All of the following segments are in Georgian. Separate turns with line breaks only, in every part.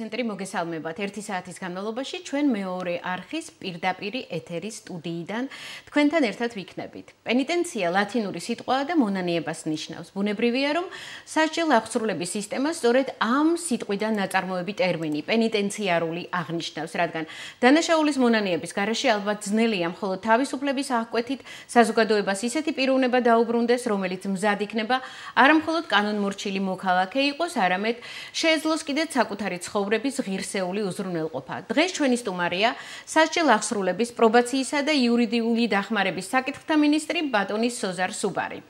ეპიცენტრი მოგესალმებათ. 1 საათის განმავლობაში ჩვენ მეორე არხის პირდაპირი ეთერის სტუდიიდან თქვენთან ერთად ვიქნებით. პენიტენცია ლათინური სიტყვაა და მონანიებას ნიშნავს. ბუნებრივია, რომ სასჯელ აღსრულების სისტემა სწორედ ამ სიტყვიდან ნაწარმოები ტერმინი პენიტენციარული აღნიშნავს, რადგან დანაშაულის მონანიების garaში ალბათ ძნელია მხოლოდ თავისუფლების აღკვეთით საზოგადოებას ისეთი პიროვნება დაუბრუნდეს, რომელიც მზად იქნება არა მხოლოდ კანონმორჩილი მოქალაქე იყოს, არამედ შეეძლოს კიდეც საკუთარი ცხოვრების ღირსეული უზრუნველყოფა. დღეს ჩვენი სტუმარია სასჯელ აღსრულების პრობაციისა და იურიდიული დახმარების საკითხთა მინისტრი ბატონი სოზარ სუბარი.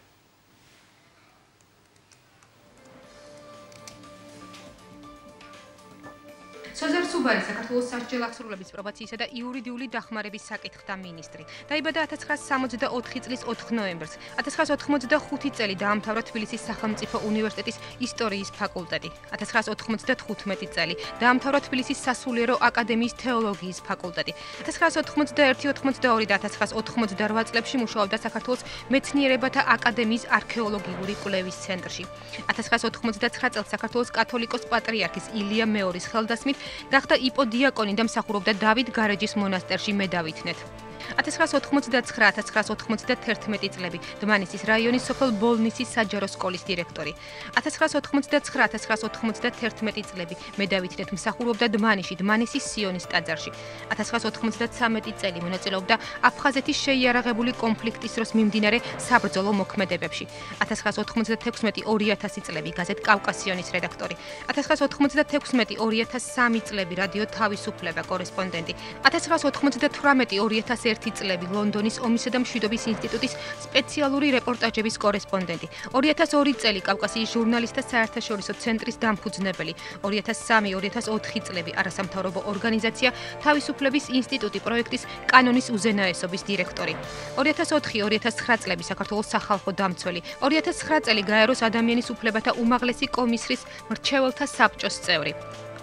სოზარ სუბარი საქართველოს სასჯელ აღსრულების პრობაციისა და იურიდიული დახმარების საკითხთა მინისტრი. დაიბადა 1964 წლის 4 ნოემბერს. 1985 წელი დაამთავრა თბილისის სახელმწიფო უნივერსიტეტის ისტორიის ფაკულტეტი. 1995 წელი დაამთავრა თბილისის სასულიერო აკადემიის თეოლოგიის ფაკულტეტი. 1991-92 და 1998 წლებში მუშაობდა საქართველოს მეცნიერებათა აკადემიის არქეოლოგიური კვლევის ცენტრში. 1999 წელს საქართველოს კათოლიკოს პატრიარქის ილია მეორის ხელდასმით გახდა იპოდიაკონი და მსახურობდა დავით გარეჯის მონასტერში მედავითნეთ. 1989-1991 წლები დმანისის რაიონის სოფელ ბოლნისის საჯარო სკოლის დირექტორი. 1999-1991 წლები მედავითნეთ მსახურობდა დმანიში დმანისის სიონის ტაძარში. 1993 წელი მონაწილეობდა აფხაზეთის შეიარაღებული კონფლიქტის დროს მიმდინარე საბრძოლო მოქმედებებში. 1996-2000 წლები გაზეთ კავკასიონის რედაქტორი. 1996-2003 წლები რადიო თავისუფლება კორესპონდენტი. 1998-2001 ერთი წლები ლონდონის ომისა და მშვიდობის ინსტიტუტის სპეციალური რეპორტაჟების კორესპონდენტი. 2002 წელი კავკასიის ჟურნალისტთა საერთაშორისო ცენტრის დამფუძნებელი. 2003-2004 წლები არასამთავრობო ორგანიზაცია თავისუფლების ინსტიტუტი პროექტის კანონის უზენაესობის დირექტორი. 2004-2009 წლები საქართველოს სახალხო დამცველი. 2009 წელი გაეროს ადამიანის უფლებათა უმაღლესი კომისრის მრჩეველთა საბჭოს წევრი.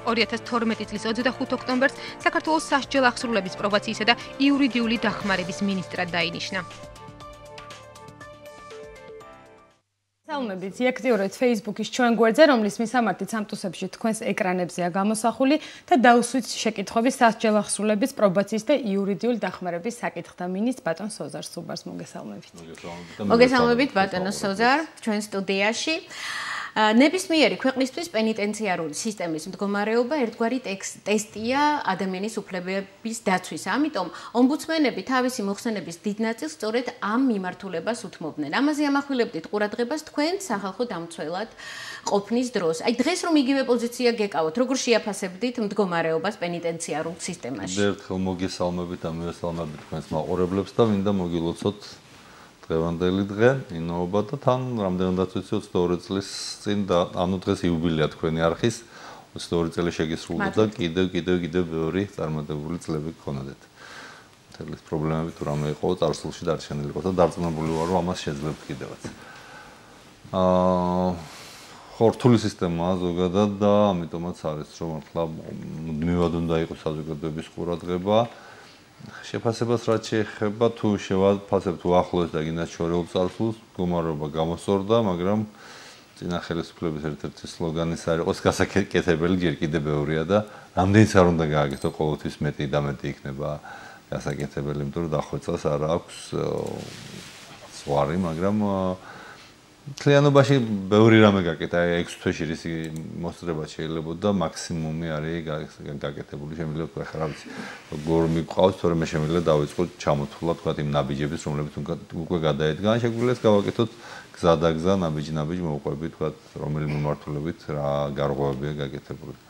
2012 წლის 25 ოქტომბერს საქართველოს სასჯელ აღსრულების პრობაციისა და იურიდიული დახმარების მინისტრად დაინიშნა.
სალმებით, აქტიურეთ Facebook-ის ჩვენ გვერდზე, რომლის მისამართით სამტუსებში თქვენს ეკრანებზეა გამოსახული და დაუსვით შეკითხვების სასჯელ აღსრულების პრობაციის და იურიდიული დახმარების საკითხთა მინისტრ ბატონ სოზარ სუბარს მოგესალმებით.
მოგესალმებით ბატონო სოზარ, ჩვენ სტუდიაში. ნებისმიერი ქვეყნისთვის პენიტენციარული სისტემის მდგომარეობა ერთგვარი ტესტია ადამიანის უფლებების დაცვის. ამიტომ ომბუდსმენები თავისი მოხსენების დიდ ნაწილს სწორედ ამ მიმართულებას უთმობდნენ. ამაზე ამახვილებდით ყურადღებას თქვენ სახალხო დამცველად ყოფნის დროს. აი დღეს რომ იგივე პოზიცია გეკავოთ, როგორ შეაფასებდით მდგომარეობას პენიტენციარულ სისტემაში?
ერთხელ მოგესალმებით და მივესალმებით თქვენს მაყურებლებს და მინდა მოგილოცოთ დღევანდელი დღე, ინოობა და თან რამდენადაც ვიცი 22 წლის წინ და ანუ დღეს იუბილეა თქვენი არხის 22 წელი შეგისრულდა და კიდევ კიდევ კიდევ ბევრი წარმატებული წლები გქონოდეთ. თელის პრობლემები თუ რამე იყო, წარსულში დარჩენილი იყო და დარწმუნებული ვარ, რომ ამას შეძლებთ კიდევაც. აა ხორთული სისტემაა ზოგადად და ამიტომაც არის რომ ახლა მუდმივად უნდა იყოს საზოგადოების ყურადღება. აა შეფასებას რაც შეეხება თუ შევაფასებ თუ ახლოს და შორეულ წარსულს გომარობა გამოსორდა მაგრამ ძინა ხელისუფლების ერთ-ერთი სლოგანის არის ყოს გასაკეთებელი ჯერ კიდევ ბევრია და რამდენიც არ უნდა გააკეთო ყოველთვის მეტი და მეტი იქნება გასაკეთებელი იმიტომ რომ დახვეწას არ აქვს ზვარი მაგრამ კლიანობაში ბევრი რამე გაკეთა, 6 თვეში რისი მოსწრება შეიძლება და მაქსიმუმი არის გაკეთებული, შემიძლია თქვა ხარ ვიცი. როგორ მიყვავს, თორემ შემიძლია დავიწყო ჩამოთვლა თქვა იმ ნაბიჯების, რომლებიც უკვე გადაედგა, შეგვიძლია გავაკეთოთ გზა და გზა, ნაბიჯი მოყვები თქვა, რომელი მიმართულებით რა გარღვევებია გაკეთებული.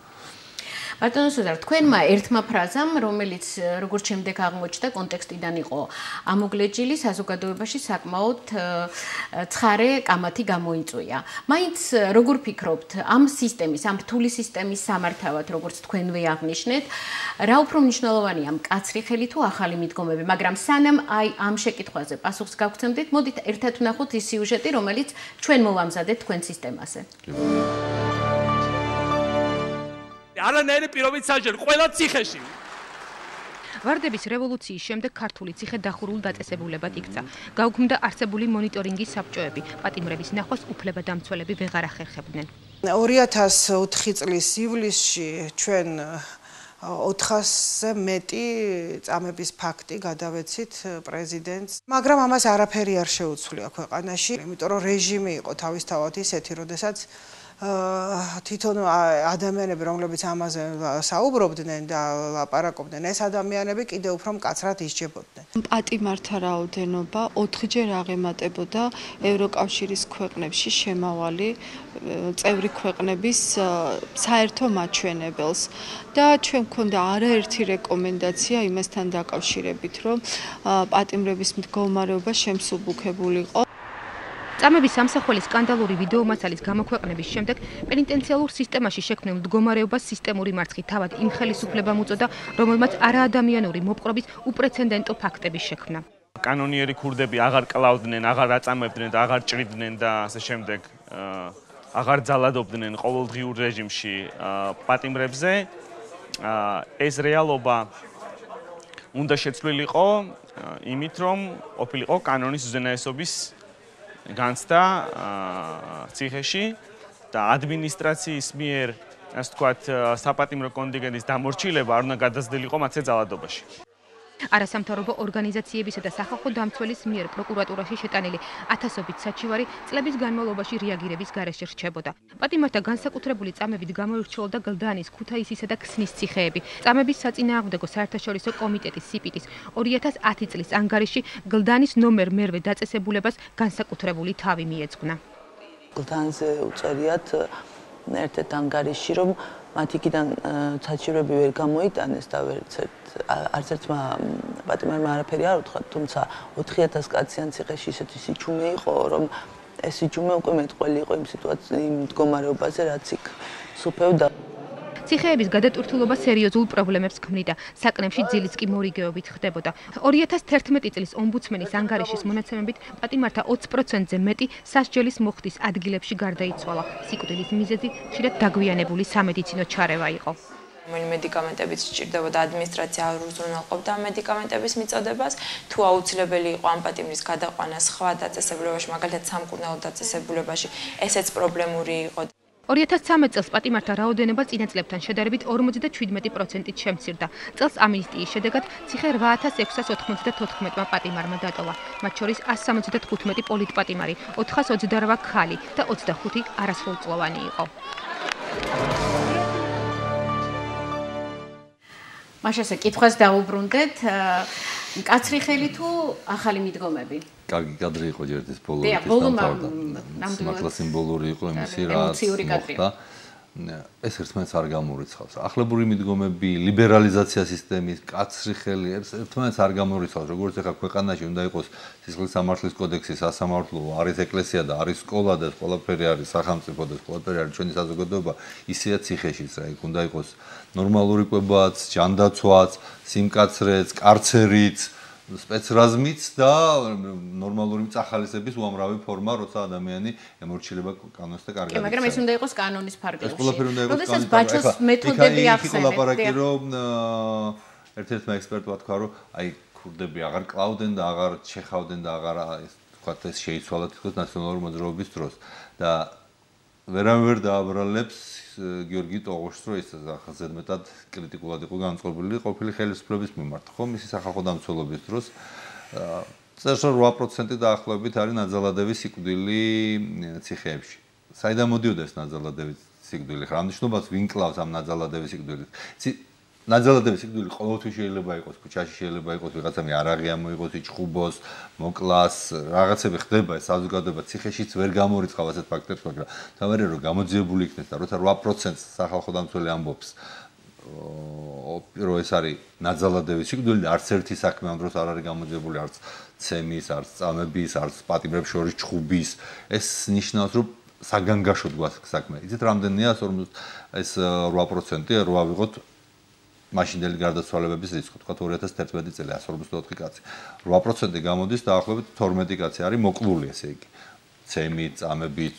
ბატონო სუზარ, თქვენმა ერთმა ფრაზამ, რომელიც როგორც შემდეგ აღმოჩნდა, კონტექსტიდან იყო ამოგლეჯილი საზოგადოებაში საკმაოდ ცხარე კამათი გამოიწვია. მაინც როგორ ფიქრობთ, ამ სისტემის, ამ რთული სისტემის სამართავად, როგორც თქვენვე აღნიშნეთ, რა უფრო მნიშვნელოვანია, მკაცრი ხელი თუ ახალი მიდგომები, მაგრამ სანამ აი ამ შეკითხვაზე პასუხს გავგცემდით, მოდით ერთად ვნახოთ ის სიუჟეტი, რომელიც ჩვენ მოვამზადეთ თქვენ სისტემაზე.
არანაირი პირობით საჯერ ყველა ციხეში
ვარდების რევოლუციის შემდეგ ქართული ციხე დახურულ დაწესებულებად იქცა. გაუქმდა არსებული მონიტორინგის საბჭოები, პატიმრების ნახვას უფლება დამცველები ვეღარ ახერხებდნენ.
2004 წლის ივლისში ჩვენ 400-ზე მეტი წამების ფაქტი გადავეცით პრეზიდენტს, მაგრამ ამას არაფერი არ შეუცვლია ქვეყანაში, იმიტომ რომ რეჟიმი იყო თავისთავად ისეთი, როდესაც თვითონ ადამიანები რომლებიც ამაზე საუბრობდნენ და ლაპარაკობდნენ ეს ადამიანები კიდევ უფრო მკაცრად ისჯებოდნენ
პატიმართა რაოდენობა 4ჯერ აღემატებოდა ევროკავშირის ქვეყნებში შემავალი წევრი ქვეყნების საერთო მაჩვენებელს. და ჩვენ გქონდა არაერთი რეკომენდაცია იმასთან დაკავშირებით რომ პატიმრების მდგომარეობა შემსუბუქებულიყო
წამების სამსახურის სკანდალური ვიდეო მასალის გამოქვეყნების შემდეგ პენიტენციალურ სისტემაში შექმნილ მდგომარეობას სისტემური მარცხი თავად იმ ხელისუფლებამ უწოდა, რომელმაც არაადამიანური მოპყრობის უპრეცედენტო ფაქტები შექმნა.
კანონიერი ქურდები აღარ კლავდნენ, აღარ აწამებდნენ და აღარ ჭრიდნენ და ასე შემდეგ აღარ ძალადობდნენ ყოველდღიურ რეჟიმში პატიმრებზე. ეს რეალობა უნდა შეცვლილიყო იმით, რომ ყოფილიყო კანონის უზენაესობის განცდა ციხეში და ადმინისტრაციის მიერ ასე ვთქვათ საპატიმრო კონტინგენტის დამორჩილება არ უნდა გადაზრდილიყო მათზე ძალადობაში.
არასამთავრობო ორგანიზაციებისა და სახალხო დამცველის მიერ პროკურატურაში შეტანილი ათასობით საჩივარი წლების განმავლობაში რეაგირების გარეშე რჩებოდა. პატიმართა განსაკუთრებული წამებით გამოირჩეოდა გლდანის, ქუთაისისა და ქსნის ციხეები. წამების საწინააღმდეგო საერთაშორისო კომიტეტის სიპიტის 2010 წლის ანგარიში გლდანის ნომერ მერვე დაწესებულებას განსაკუთრებული თავი მიეძღვნა.
გლდანზე უწერიათ ერთ-ერთ ანგარიში რომ მათ იქიდან საჩივრები ვერ გამოიტანეს და ვერც არც ერთმა პატიმარმა არაფერი არ უთხრა, თუმცა 4000 კაციან ციხეში ისეთი სიჩუმე იყო, რომ ეს სიჩუმე უკვე მეტყველი იყო იმ სიტუაციის მდგომარეობაზე, რაც იქ სუფევდა.
ციხეების გადატვირთულობა სერიოზულ პრობლემებს ქმნიდა. საკნებში ძილიც კი მორიგეობით ხდებოდა. 2011 წლის ომბუდსმენის ანგარიშის მონაცემებით პატიმართა 20%-ზე მეტი სასჯელის მოხდის ადგილებში გარდაიცვალა. სიკვდილის მიზეზი ხშირად დაგვიანებული სამედიცინო ჩარევა იყო.
რომელი მედიკამენტებიც სჭირდებოდა ადმინისტრაცია არ უზრუნველყოფდა მედიკამენტების მიწოდებას თუ აუცილებელი იყო ამ პატიმრის გადაყვანა სხვა დაწესებულებაში მაგალითად სამკურნალო დაწესებულებაში ესეც პრობლემური იყო
2013 წელს პატიმართა რაოდენობა წინა წლებთან შედარებით 57%-ით შემცირდა. წელს ამინისტიის შედეგად ციხე 8694-მა პატიმარმა დატოვა. მათ შორის 175 პოლიტპატიმარი, 428 ქალი და 25 არასრულწლოვანი იყო.
მაშასე კითხვას დაუბრუნდეთ კაცრი ხელი თუ ახალი მიდგომები
კარგი კადრი იყო ჯერ ეს ბოლო ეს ნამდვილად მართლა სიმბოლური იყო იმისი რა მოხდა ეს ერთმანეთს არ გამორიცხავს. ახლებური მიდგომები, ლიბერალიზაცია სისტემის, კაცრი ხელი ერთმანეთს არ გამორიცხავს. როგორც ახლა ქვეყანაში უნდა იყოს სისხლის სამართლის კოდექსი, სასამართლო, არის ეკლესია და არის სკოლა და ყველაფერი არის სახელმწიფო და ყველაფერი არის ჩვენი საზოგადოება, ისეა ციხეშიც რა, იქ უნდა იყოს ნორმალური კვებაც, ჯანდაცვაც, სიმკაცრეც, კარცერიც, სპეცრაზმიც და ნორმალური მწახალისების უამრავი ფორმა, როცა ადამიანი ემორჩილება კანონს და კარგად. კი,
მაგრამ ეს უნდა იყოს კანონის ფარგლებში.
ეს ყველაფერი უნდა იყოს კანონის.
ბაჩოს მეთოდები ახსენეთ.
კი, რომ ერთ-ერთმა ექსპერტმა თქვა, რომ აი ქურდები აღარ კლავდნენ და აღარ ჩეხავდნენ და აღარ ეს თქვა ეს შეიცვალა თქოს ნაციონალური მოძრაობის დროს და ვერავინ ვერ დააბრალებს გიორგი ტოღოშს რო ეს ზედმეტად კრიტიკულად იყო განწყობილი ყოფილი ხელისუფლების მიმართ. ხო მისი სახალხო დამცველობის დროს წესრ 8% დაახლოებით არის ნაძალადების სიკვდილი ციხეებში. საიდან მოდიოდა ეს ნაძალადების სიკვდილი? ხარ ამ ნიშნობას ვინ კლავს ამ ნაძალადების სიკვდილით ნაძალადების სიკვდილი ყოველთვის შეიძლება იყოს ქუჩაში შეიძლება იყოს ვიღაცამი არაღი ამოიღოს იჭხუბოს მოკლას რაღაცები ხდება საზოგადოება ციხეშიც ვერ გამორიცხავს ასეთ ფაქტებს მაგრამ თავარი რომ გამოძიებული იქნეს და როცა 8% სახალხო დამცველი ამბობს რომ ეს არის ნაძალადების სიკვდილი და არც ერთი საქმე ამ დროს არ არის გამოძიებული არც ცემის არც წამების არც პატიმრებს შორის ჭხუბის ეს ნიშნავს რომ საგანგაშოდ გვაქვს საქმე. იცით რამდენია ეს 8%-ია რო ავიღოთ მაშინდელი გარდაცვალებების რისკი, თქვა 2011 წელი 154 კაცი. 8% გამოდის დაახლოებით 12 კაცი არის მოკლული ესე იგი. ცემით, წამებით,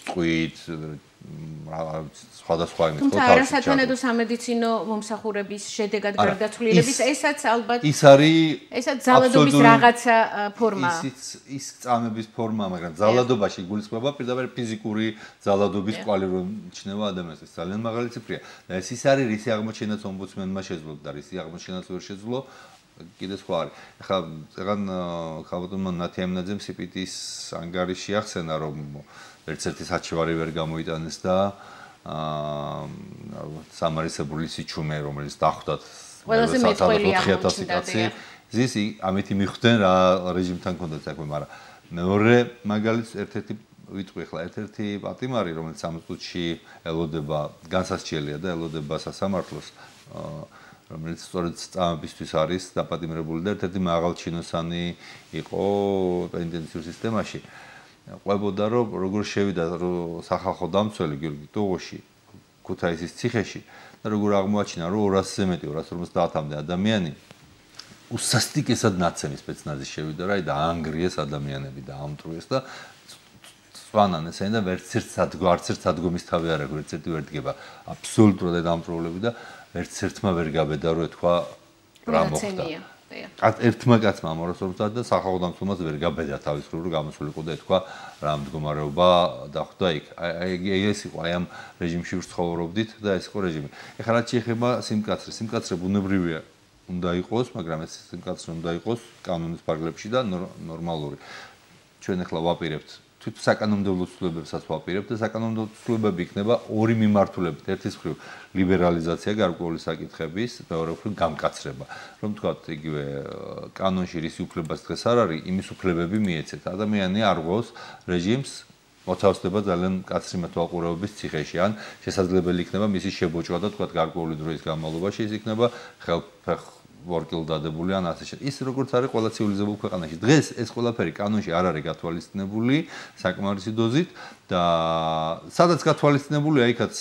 წვით, სხვადასხვა იმის
თუმცა არასათანადო სამედიცინო მომსახურების შედეგად გარდაცვლილების ესაც ალბათ
ის არის
ესაც ზალადობის რაღაცა ფორმა.
ისიც ის წამების ფორმა მაგრამ ზალადობაში გულისხმობა პირდაპირ ფიზიკური ზალადობის კვალი რომ ჩნევა ადამიანს. ეს ძალიან მაღალი ციფრია. და ეს ის არის რისი აღმოჩენაც ომბუდსმენმა შეძლო და რისი აღმოჩენაც ვერ შეძლო კიდე სხვა არის. ახლა ზეგან ხალხმა ნათიამნაძემ CPT-ის ანგარიში ახსენა რომ ერთ-ერთი საჩივარი ვერ გამოიტანეს და აა სამარისებული სიჩუმე რომელიც დახვდათ
ყველაზე მეტყველი
4000 კაცი ზის ამით მიხვდნენ რა რეჟიმთან კონდაც საქმე მაგრამ მეორე მაგალითს ერთ-ერთი ვიტყვი ახლა ერთ-ერთი პატიმარი რომელიც ამ წუთში ელოდება განსასჯელია და ელოდება სასამართლოს რომელიც სწორედ წამებისთვის არის დაპატიმრებული და ერთ-ერთი მაღალჩინოსანი იყო პენიტენციურ სისტემაში. ყვებოდა რომ როგორ შევიდა სახალხო დამცველი გიორგი ტუღოში ქუთაისის ციხეში და როგორ აღმოაჩინა რომ 200-ზე მეტი 250-მდე ადამიანი უსასტიკესად ნაცემის სპეცნაზი შევიდა რა და ანგრიეს ადამიანები და ამტრუეს და სვანან ესენი და ვერც ერთ სადგო არც ერთ სადგომის თავი არ აქვს ერთ ერთი ვერ დგება. აბსოლუტურად დამტრულები და ვერც ერთმა ვერ გაბედა რომ ეთქვა რა მოხდა ერთმა კაცმა ამოროსობდა და სახალხოდამცველმაც ვერ გაბედა თავის ხრივ რომ გამოსულიყო და ეთქვა რა მდგომარეობა დახვდა იქ. აი ეს იყო აი ამ რეჟიმში ვცხოვრობდით და ეს იყო რეჟიმი. ეხლა რაც შეეხება სიმკაცრე, სიმკაცრე ბუნებრივია უნდა იყოს, მაგრამ ეს სიმკაცრე უნდა იყოს კანონის პარაგრაფში და ნორმალური. ჩვენ ახლა ვაპირებთ თვით საკანონმდებლო ცვლილებებსაც ვაპირებთ და საკანონმდებლო ცვლილებები იქნება ორი მიმართულებით. ერთის მხრივ ლიბერალიზაცია გარკვეული საკითხების, მეორე მხრივ გამკაცრება. რომ თქვათ, იგივე კანონში რის უფლებას დღეს არ არის, იმის უფლებები მიეცეთ. ადამიანი არ გოს რეჟიმს მოთავსდება ძალიან კაცრი მეთვალყურეობის ციხეში ან შესაძლებელი იქნება მისი შებოჭვა და თქვათ გარკვეული დროის განმავლობაში ის იქნება ხელფეხ ვორკილ დადებული ან ასე შემდეგ. ის როგორც არის ყველა ცივილიზებულ ქვეყანაში. დღეს ეს ყველაფერი კანონში არ არის გათვალისწინებული საკმარისი დოზით და სადაც გათვალისწინებულია, იქაც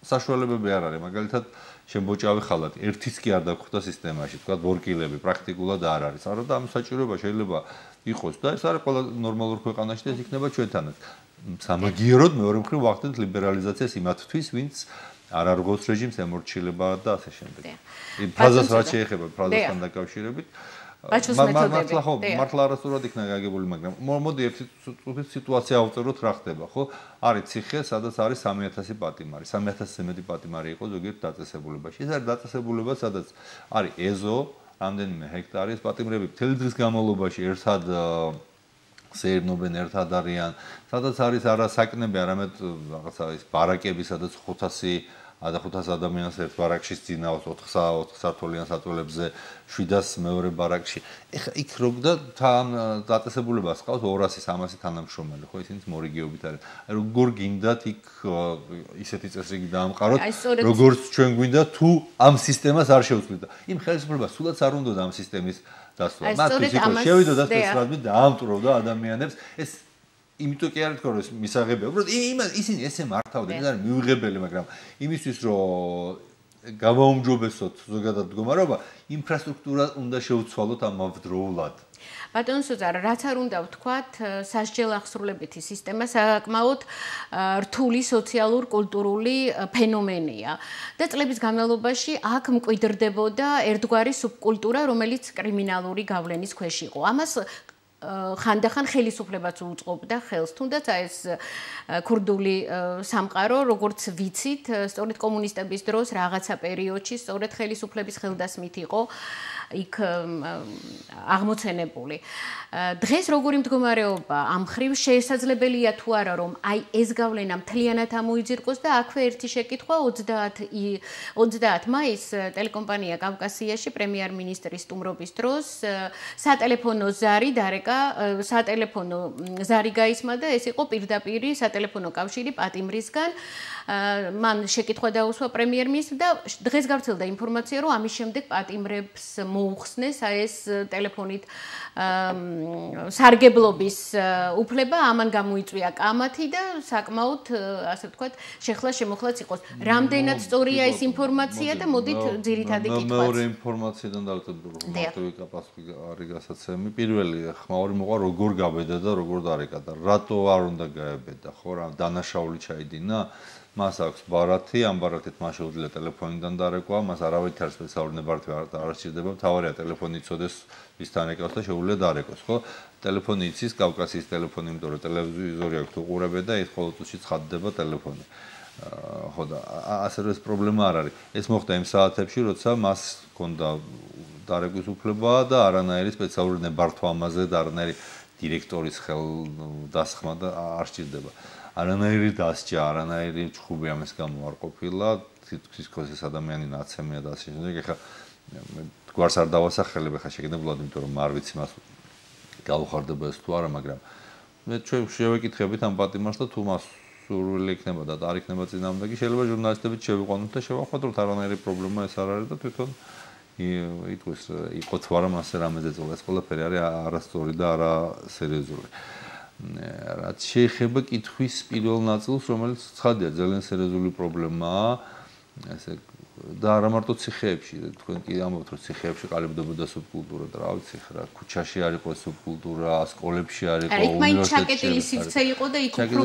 საშუალებები არ არის. მაგალითად, შემბოჭავი ხალათი ერთიც კი არ დაგხვდა სისტემაში, თქვა ვორკილები პრაქტიკულად არ არის. არა და ამ საჭიროება შეიძლება იყოს და ეს არის ყველა ნორმალურ ქვეყანაში და ეს იქნება ჩვენთანაც. სამაგიეროდ მეორე მხრივ ვახდენთ ლიბერალიზაციას იმათთვის, ვინც არ არგოს რეჟიმს ემორჩილება და ასე შემდეგ. იმ ფაზას რაც შეეხება ფაზასთან დაკავშირებით. მართლა ხო, მართლა არასწორად იქნა გაგებული, მაგრამ მოდი ერთი წუთი სიტუაცია ავწეროთ რა ხდება, ხო? არის ციხე, სადაც არის 3000 პატიმარი. 3000-ზე მეტი პატიმარი იყო ზოგიერთ დაწესებულებაში. ეს არის დაწესებულება, სადაც არის ეზო, რამდენიმე ჰექტარის პატიმრები მთელი დღის განმავლობაში ერთად სერნობენ ერთად არიან. სადაც არის არა საკნები, არამედ რაღაცა ის ბარაკები, სადაც 500 და 500 ადამიანს ერთ ბარაკში ძინავს 4 საათოლიან საწოლებზე 700 მეორე ბარაკში. ეხა იქ როგდა თან დაწესებულებას ყავს 200-300 თანამშრომელი, ხო ისინიც მორიგეობით არის. აი როგორ გინდათ იქ ისეთი წესრიგი დაამყაროთ, როგორც ჩვენ გვინდა თუ ამ სისტემას არ შევწყვიტა. იმ ხელისუფლებას სულაც არ უნდა ამ სისტემის დასვა. მათ ის იყო შევიდოდა და ამტვრობდა ადამიანებს. ეს იმიტომ კი არ თქო რომ მისაღებია. უბრალოდ იმას ისინი ესე მართავდნენ, ეს არის მიუღებელი, მაგრამ იმისთვის რომ გავაუმჯობესოთ ზოგადად მდგომარეობა, ინფრასტრუქტურა უნდა შეუცვალოთ ამავდროულად.
ბატონ სუზარ, რაც არ უნდა ვთქვათ, სასჯელ ახსრულებითი სისტემა საკმაოდ რთული სოციალურ-კულტურული ფენომენია და წლების განმავლობაში აქ მკვიდრდებოდა ერთგვარი სუბკულტურა, რომელიც კრიმინალური გავლენის ქვეშ იყო. ამას ხანდახან ხელისუფლებაც უწყობდა ხელს თუნდაც ეს ქურდული სამყარო როგორც ვიცით სწორედ კომუნისტების დროს რაღაცა პერიოდში სწორედ ხელისუფლების ხელდასმით იყო იქ აღმოცენებული. დღეს როგორი მდგომარეობა ამ ხრივ შესაძლებელია თუ არა რომ აი ეს გავლენა მთლიანად ამოიძირყოს და აქვე ერთი შეკითხვა 30 30 მაისს ტელეკომპანია კავკასიაში პრემიერ-მინისტრის სტუმრობის დროს სატელეფონო ზარი დარეკა სატელეფონო ზარი გაისმა და ეს იყო პირდაპირი სატელეფონო კავშირი პატიმრისგან მან შეკითხვა დაუსვა პრემიერ-მინისტრს და დღეს გავრცელდა ინფორმაცია რომ ამის შემდეგ პატიმრებს მოუხსნეს აი ეს ტელეფონით სარგებლობის უფლება ამან გამოიწვია კამათი და საკმაოდ ასე ვთქვათ შეხლა შემოხლაც იყოს. რამდენად სწორია ეს ინფორმაცია და მოდით ძირითადი კითხვაც.
მეორე ინფორმაციიდან დავწერდი რომ მარტივი კაპასკი არის გასაცემი. პირველი ხმაური მოყვა როგორ გაბედა და როგორ დარეკა. რატო არ უნდა გაებედა ხო რა დანაშაული ჩაიდინა? მას აქვს ბარათი, ამ ბარათით მას შეუძლია ტელეფონიდან დარეკვა, მას არავითარ სპეციალური ნებართვა არ არჩიდება, თავარია ტელეფონი იწოდეს ისთან ეკავს და შეუძლია დარეკოს, ხო? ტელეფონი იცის, კავკასიის ტელეფონი, იმიტომ რომ ტელევიზორი აქვს უყურებე და ეს ყოველ წუთში ცხადდება ტელეფონი. ხო და ასე რომ ეს პრობლემა არ არის. ეს მოხდა იმ საათებში, როცა მას ჰქონდა დარეკვის უფლება და არანაირი სპეციალური ნებართვა ამაზე და არანაირი დირექტორის ხელდასხმა და არ სჭირდება. არანაირი დასჯა, არანაირი ჩხუბი ამის გამო არ ყოფილა, თითქოს ის ეს ადამიანი ნაცემია და ასე შემდეგ. ეხლა გვარს არ დავასახელებ, ეხლა შეგნებულად, იმიტომ რომ არ ვიცი მას გაუხარდება ეს თუ არა, მაგრამ მე ჩვენ შევეკითხებით ამ პატიმარს და თუ მას სურვილი იქნება და არ იქნება წინამდე, შეიძლება ჟურნალისტებით შევიყვანოთ და შევახვედროთ არანაირი პრობლემა ეს არ არის და თვითონ იტყვის იყო თუ არა მასე რამეზე წოლა ეს ყველაფერი არის არასწორი და არა სერიოზული. რაც შეეხება კითხვის პირველ ნაწილს, რომელიც ცხადია ძალიან სერიოზული პრობლემაა, ესე და არა მარტო ციხეებში, თქვენ კი ამბობთ, რომ ციხეებში ყალიბდებოდა სუბკულტურა და რა ვიცი ხრა, ქუჩაში არ იყო სუბკულტურა, სკოლებში არ იყო, უნივერსიტეტში.
აი, ჩაკეტილი სივრცე იყო და იქ უფრო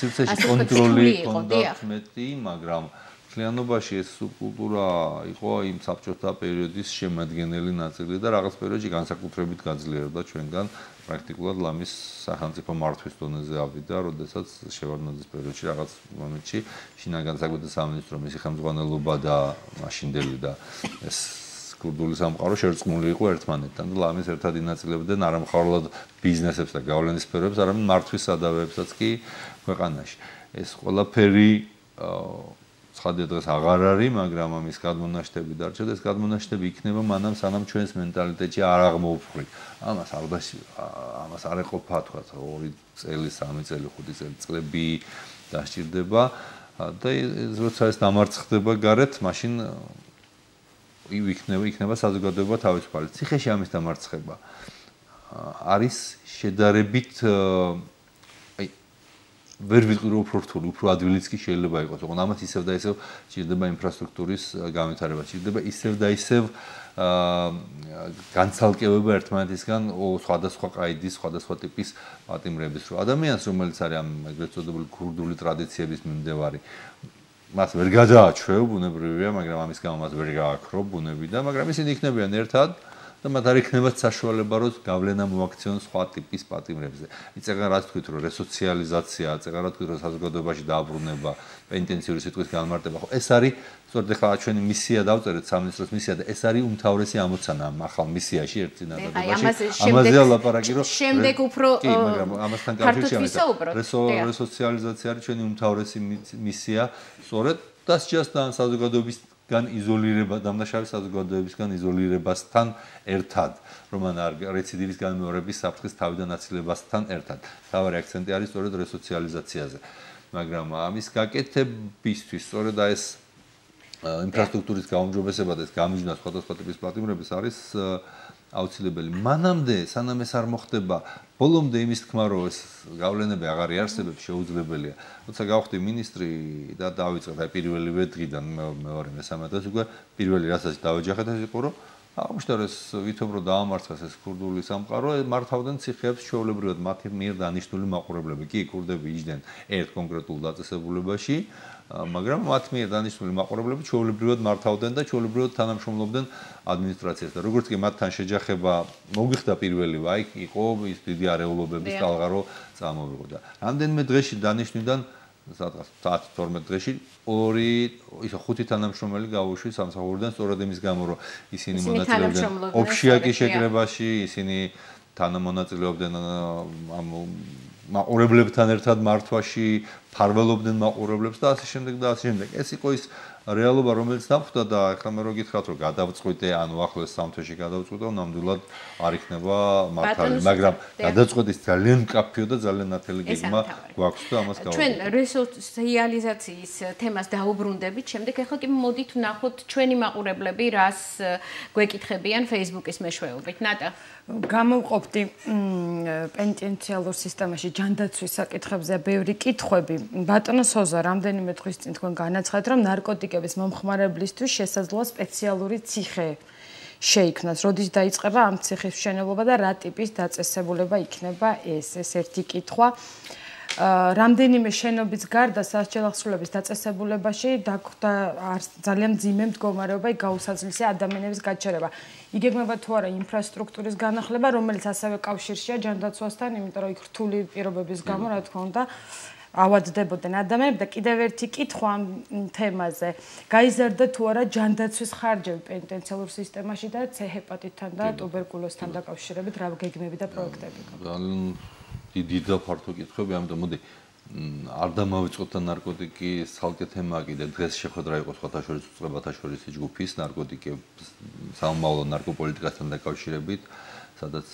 სივრცეში კონტროლი ჰქონდა მეტი, მაგრამ კლიანობაში ეს სუბკულტურა იყო იმ საბჭოთა პერიოდის შემადგენელი ნაწილი და რაღაც პერიოდში განსაკუთრებით გაძლიერდა ჩვენგან პრაქტიკულად ლამის სახელმწიფო მართვის დონეზე ავიდა, როდესაც შევარდნაძის პერიოდში რაღაც მომენტში შინაგან საქმეთა სამინისტრო მისი ხელმძღვანელობა და მაშინდელი და ეს კურდული სამყარო შერწყმული იყო ერთმანეთთან და ლამის ერთად ინაწილებდნენ არამხარულად ბიზნესებს და გავლენის სფეროებს, არამედ მართვის სადავეებსაც კი ქვეყანაში. ეს ყველაფერი აა ცხადია დღეს აღარ არის, მაგრამ ამის გადმონაშთები დარჩა და ეს გადმონაშთები იქნება მანამ სანამ ჩვენს მენტალიტეტში არ აღმოუფხრი. ამას დაში ამას არ ეყოფა თქვა 2 წელი, 3 წელი, 5 წელი წლები დასჭირდება და როცა ეს დამარცხდება გარეთ, მაშინ იქნება იქნება საზოგადოება თავისუფალი. ციხეში ამის დამარცხება არის შედარებით ვერ ვიტყვი რომ უფრო რთული, უფრო ადვილიც კი შეიძლება იყოს. ოღონდ ამათ ისევ და ისევ ჭირდება ინფრასტრუქტურის განვითარება, ჭირდება ისევ და ისევ აა განცალკევება ერთმანეთისგან სხვადასხვა ყაიდის, სხვადასხვა ტიპის პატიმრების, რომ ადამიანს რომელიც არის ამ ეგრეთ წოდებული ქურდული ტრადიციების მიმდევარი მას ვერ გადააჩვევ ბუნებრივია, მაგრამ ამის გამო მას ვერ გააქრო ბუნები და მაგრამ ისინი იქნებიან ერთად და მათ არ იქნება საშუალება რომ გავლენა მოაქციონ სხვა ტიპის პატიმრებზე. იწეგან რა თქვით რომ რესოციალიზაცია, იწეგან რა თქვით რომ საზოგადოებაში დააბრუნება, პენტენციური სიტყვის განმარტება. ხო, ეს არის სწორედ ახლა ჩვენი მისია დავწერეთ სამინისტროს მისია და ეს არის უმთავრესი ამოცანა ამ ახალ მისიაში ერთ წინადადებაში. ამაზე ლაპარაკი რომ
შემდეგ უფრო
კი, მაგრამ ამასთან კავშირში რესოციალიზაცია არის ჩვენი უმთავრესი მისია, სწორედ დასჯასთან საზოგადოების გან იზოლირება დამნაშავე საზოგადოებისგან იზოლირებასთან ერთად. რომან რეციდივის განმეორების საფრთხის თავიდან აცილებასთან ერთად. თავარი აქცენტი არის სწორედ რესოციალიზაციაზე. მაგრამ ამის გაკეთებისთვის სწორედ ეს ინფრასტრუქტურის გაუმჯობესება და ეს გამიჯნა სხვადასხვა ტიპის პლატფორმების არის აუცილებელი. მანამდე, სანამ ეს არ მოხდება, ბოლომდე იმის თქმა, რომ ეს გავლენები აღარ იარსებებს, შეუძლებელია. როცა გავხდი ministri და დავიწყე და პირველივე დღიდან მეორე მესამე დღეს უკვე პირველი რასაც დავეჯახეთ ეს იყო, რომ აღმოჩნდა ეს ვითომ რომ დაამარცხეს ეს ქურდული სამყარო, მართავდნენ ციხეებს ჩვეულებრივად მათი მიერ დანიშნული მაყურებლები. კი, ქურდები იჯდნენ ერთ კონკრეტულ დაწესებულებაში, მაგრამ მათ მიერ დანიშნული მაყურებლები ჩვეულებრივად მართავდნენ და ჩვეულებრივად თანამშრომლობდნენ ადმინისტრაციას. და როგორც კი მათთან შეჯახება მოგიხდა პირველი ვაი იყო ის დიდი არეულობების ტალღა რო წამოვიღო და რამდენიმე დღეში დანიშნვიდან სადღაც 10-12 დღეში ორი ისე ხუთი თანამშრომელი გაუშვი სამსახურიდან სწორედ იმის გამო რომ ისინი მონაწილეობდნენ ოფშიაკის შეკრებაში ისინი თანამონაწილეობდნენ ამ მაყურებლებთან ერთად მართვაში ფარველობდნენ მაყურებლებს და ასე შემდეგ და ასე შემდეგ. ეს იყო ის რეალობა რომელიც დახვდა და ახლა მე რო გითხრათ რომ გადავწყვიტე ანუ ახლოს სამთვეში გადავწყვიტე ნამდვილად არ იქნება მართალი მაგრამ გადაწყვეტის ძალიან კაფიო და ძალიან ნათელი გეგმა გვაქვს და ამას გავაკეთებ
ჩვენ რესოციალიზაციის თემას დაუბრუნდებით. შემდეგ ახლა კი მოდით ვნახოთ ჩვენი მაყურებლები რას გვეკითხებიან Facebook-ის მეშვეობით. ნატა
გამოვყოფდი პენტენციალურ სისტემაში ჯანდაცვის საკითხებზე ბევრი კითხვები. ბატონო სოზა, რამდენიმე დღის წინ თქვენ განაცხადეთ, რომ ნარკოტიკების მომხმარებლისთვის შესაძლოა სპეციალური ციხე შეიქმნას. როდის დაიწყება ამ ციხის მშენებლობა და რა ტიპის დაწესებულება იქნება ეს? ეს ერთი კითხვა. რამდენიმე შენობის გარდა სასჯელახსრულების დაწესებულებაში დაგვდა ძალიან ძიმე მდგომარეობა გაუსაძლისი ადამიანების გაჩერება. იგეგმება თუ არა ინფრასტრუქტურის განახლება, რომელიც ასევე კავშირშია ჯანდაცვასთან, იმიტომ რომ იქ რთული პირობების გამო, რა თქმა უნდა, ავადდებოდნენ ადამიანები და კიდევ ერთი კითხვა ამ თემაზე. გაიზარდა თუ არა ჯანდაცვის ხარჯები პენტენციალურ სისტემაში და ცეჰეპატიტთან და ტუბერკულოზთან დაკავშირებით რა გეგმები და პროექტები
გაქვთ? დიდი და ფართო კითხვები, ამიტომ მოდი არ დამავიწყოთ ნარკოტიკი სალკე თემა კიდე დღეს შეხვედრა იყო სხვათა შორის უწყებათა შორის ჯგუფის ნარკოტიკების სამომავლო ნარკოპოლიტიკასთან დაკავშირებით, სადაც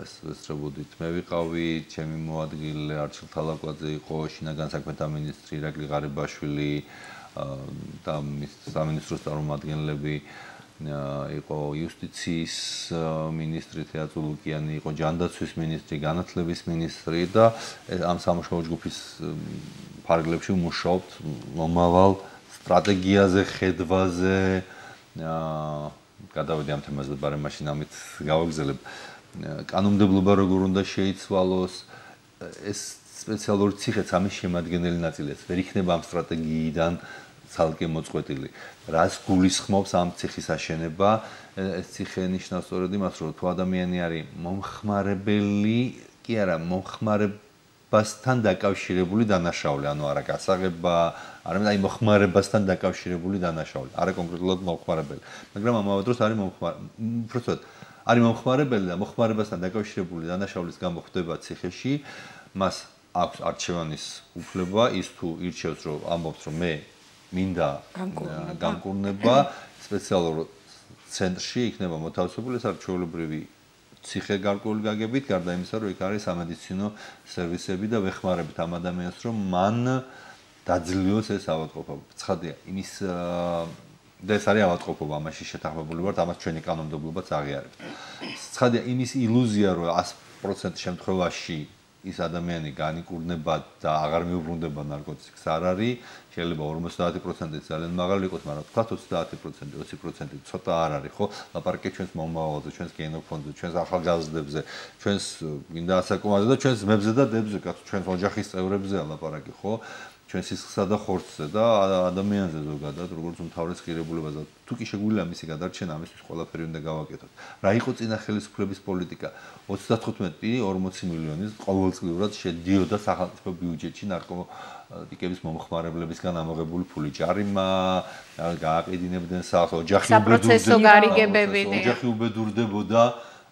ეს ესწრებოდით მე ვიყავი, ჩემი მოადგილე არჩილ თალაკვაძე იყო, შინაგან საქმეთა მინისტრი ირაკლი ღარიბაშვილი და მის სამინისტროს წარმომადგენლები იყო იუსტიციის ministri თეატრო ლუკიანი იყო ჯანდაცვის ministri განათლების ministri და ამ სამუშაო ჯგუფის ფარგლებში მუშაობთ მომავალ სტრატეგიაზე ხედვაზე. აა გადავედი ამ თემაზე ბარემ მაშინ ამით გავაგზელებ. კანონმდებლობა როგორ უნდა შეიცვალოს? ეს სპეციალური ციხეც ამის შემადგენელი ნაწილია ვერ იქნება ამ სტრატეგიიდან ცალკე მოწყვეტილი. რას გულისხმობს ამ ციხის აშენება? ეს ციხე ნიშნავს სწორედ იმას, რომ თუ ადამიანი არის მომხმარებელი, კი არა, მომხმარებასთან დაკავშირებული დანაშაული, ანუ არა გასაღება, არამედ აი მომხმარებასთან დაკავშირებული დანაშაული, არა კონკრეტულად მომხმარებელი. მაგრამ ამავე დროს არის მომხმარ, უბრალოდ არის მომხმარებელი და მომხმარებასთან დაკავშირებული დანაშაულის გამო ხდება ციხეში, მას აქვს არჩევანის უფლება, ის თუ ირჩევს, რომ ამბობს, რომ მე მინდა განკურნება. სპეციალურ ცენტრში იქნება მოთავსებული ეს არჩეულებრივი ციხე გარკვეული გაგებით. გარდა იმისა რომ იქ არის სამედიცინო სერვისები და ვეხმარებით ამ ადამიანს რომ მან დაძლიოს ეს ავადმყოფობა. ცხადია იმის და ეს არის ავადმყოფობა ამაში შეთანხმებული ვართ ამას ჩვენი კანონმდებლობაც აღიარებს ცხადია იმის ილუზია რომ 100% შემთხვევაში ის ადამიანი განიკურნება და აღარ მიუბრუნდება ნარკოტიკს. არ არის შეიძლება 50%-ით ძალიან მაღალი იყოს მაგრამ თქვა 30%, 20% ცოტა არ არის ხო? ლაპარაკი ჩვენს მომავალზე ჩვენს გენოფონდზე ჩვენს ახალგაზრდებზე ჩვენს გინდა ასაკომაზე და ჩვენს მებზე და დებზე კაც ჩვენს ოჯახის წევრებზე ლაპარაკი ხო ჩვენ სისხლსა და ხორცზე და ადამიანზე ზოგადად როგორც უმთავრეს ღირებულებაზე თუ კი შეგვიძლია მისი გადარჩენა ამისთვის ყველაფერი უნდა გავაკეთოთ. რა იყო წინა ხელისუფლების პოლიტიკა 35-40 მილიონის ყოველწლიურად შედიოდა სახელმწიფო ბიუჯეტში ნარკოტიკების მომხმარებლებისგან ამოღებული ფული ჯარიმა გააყიდინებდნენ სახლ ოჯახი
უბედურდებოდა
ოჯახი უბედურდებოდა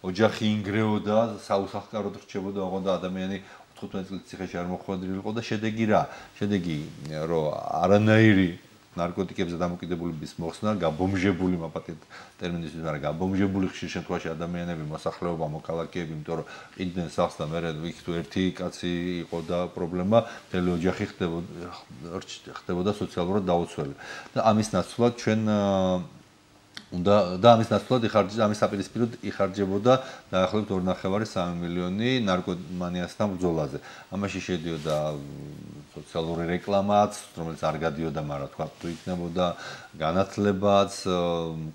ოჯახი ინგრეოდა საუსახკაროდ რჩებოდა ოღონდ ადამიანი 15 წლის ციხეში არ მოხვედრილიყო და შედეგი რა? შედეგი რომ არანაირი ნარკოტიკებზე დამოკიდებულების მოხსნა გაბომჟებული მაპატეთ ტერმინისთვის არა გაბომჟებული ხშირ შემთხვევაში ადამიანები მოსახლეობა მოქალაქეები იმიტომ რომ ყიდნენ სახს და მე იქ თუ ერთი კაცი იყო და პრობლემა მთელი ოჯახი ხდებოდა ხდებოდა სოციალურად დაუცველი და ამის ნაცვლად ჩვენ უნდა და ამის ნაცვლად იხარჯა ამის საპირისპიროდ იხარჯებოდა დაახლოებით 2.5 მილიონი ნარკომანიასთან ბრძოლაზე. ამაში შედიოდა სოციალური რეკლამაც, რომელიც არ გადიოდა, მაგრამ თქვა თუ იქნებოდა განათლებაც,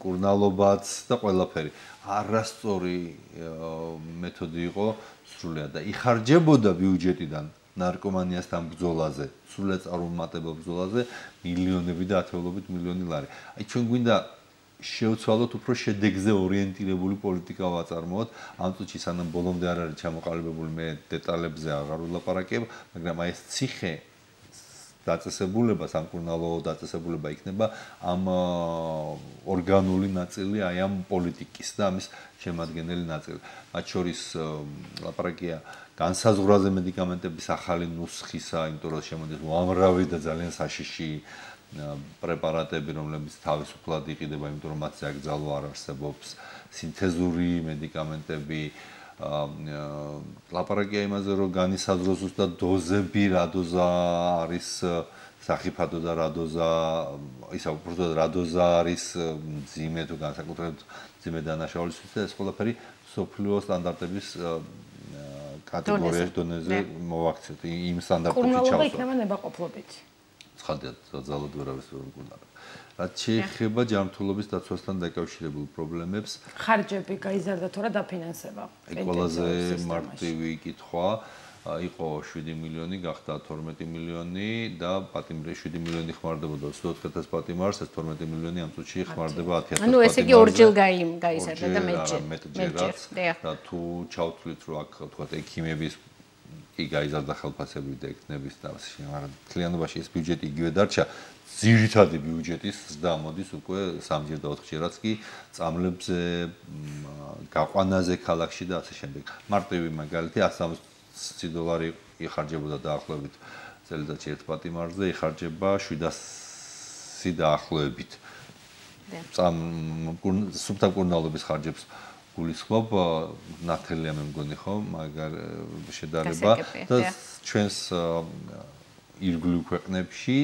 კურნალობაც და ყველაფერი. არასწორი მეთოდი იყო სრულიად და იხარჯებოდა ბიუჯეტიდან ნარკომანიასთან ბრძოლაზე, სრულიად წარმომატებელ ბრძოლაზე მილიონები და ათეულობით მილიონი ლარი. აი ჩვენ გვინდა შევცვალოთ უფრო შედეგზე ორიენტირებული პოლიტიკა ვაწარმოოთ. ამ წუთში სანამ ბოლომდე არ არის ჩამოყალიბებული მე დეტალებზე აღარ ვლაპარაკებ, მაგრამ აი ეს ციხე დაწესებულება, სამკურნალო დაწესებულება იქნება ამ ორგანული ნაწილი, აი ამ პოლიტიკის და ამის შემადგენელი ნაწილი. მათ შორის ლაპარაკია განსაზღვრაზე მედიკამენტების ახალი ნუსხისა, იმიტომ რომ შემოდის უამრავი და ძალიან საშიში პრეპარატები, რომლებიც თავისუფლად იყიდება, იმიტომ რომ მათზე აკრძალვა არ არსებობს, სინთეზური მედიკამენტები, აა ლაპარაკია იმაზე, რომ განისაზღვროს ზუსტად დოზები, რა დოზა არის სახიფათო და რა დოზა, ისა უბრალოდ რა დოზა არის ძიმე თუ განსაკუთრებით ძიმე დანაშაულისთვის და ეს ყველაფერი სოფლიო სტანდარტების კატეგორიაში დონეზე მოვაქცევთ იმ სტანდარტებში ჩავსვა.
კურნალობა იქნება ნებაყოფლობით.
ცხადად ძალად ვერავის ვერ უკურნალობ. რაც შეეხება ჯანმრთელობის დაცვასთან დაკავშირებულ პრობლემებს,
ხარჯები გაიზარდა თუ რა დაფინანსება?
ყველაზე მარტივი კითხვა იყო 7 მილიონი, გახდა 12 მილიონი და პატიმრე 7 მილიონი ხმარდებოდა 24000 პატიმარს, ეს 12 მილიონი ამ წუთში ხმარდება 10000 პატიმარს.
ანუ ესე იგი ორჯერ გაიზარდა და მეჯერ.
მეჯერ. და თუ ჩავთვლით რომ აქ თქვა ექიმების კი გაიზარდა ხელფასები და ექნების და ასე, მაგრამ კლიანობაში ეს ბიუჯეტი იგივე დარჩა. ძირითადი ბიუჯეტის ზრდა მოდის უკვე 3ჯერ და 4ჯერაც კი წამლებზე, გაყვანაზე ქალაქში და ასე შემდეგ. მარტივი მაგალითი 160 დოლარი იხარჯებოდა დაახლოებით წელიწადში ერთ პატიმარზე, იხარჯება 700 დაახლოებით. წამ სუბთა კურნალობის ხარჯებს გულისხმობ ნათელია მე მგონი ხო მაგარ შედარება და ჩვენს ირგვლივ ქვეყნებში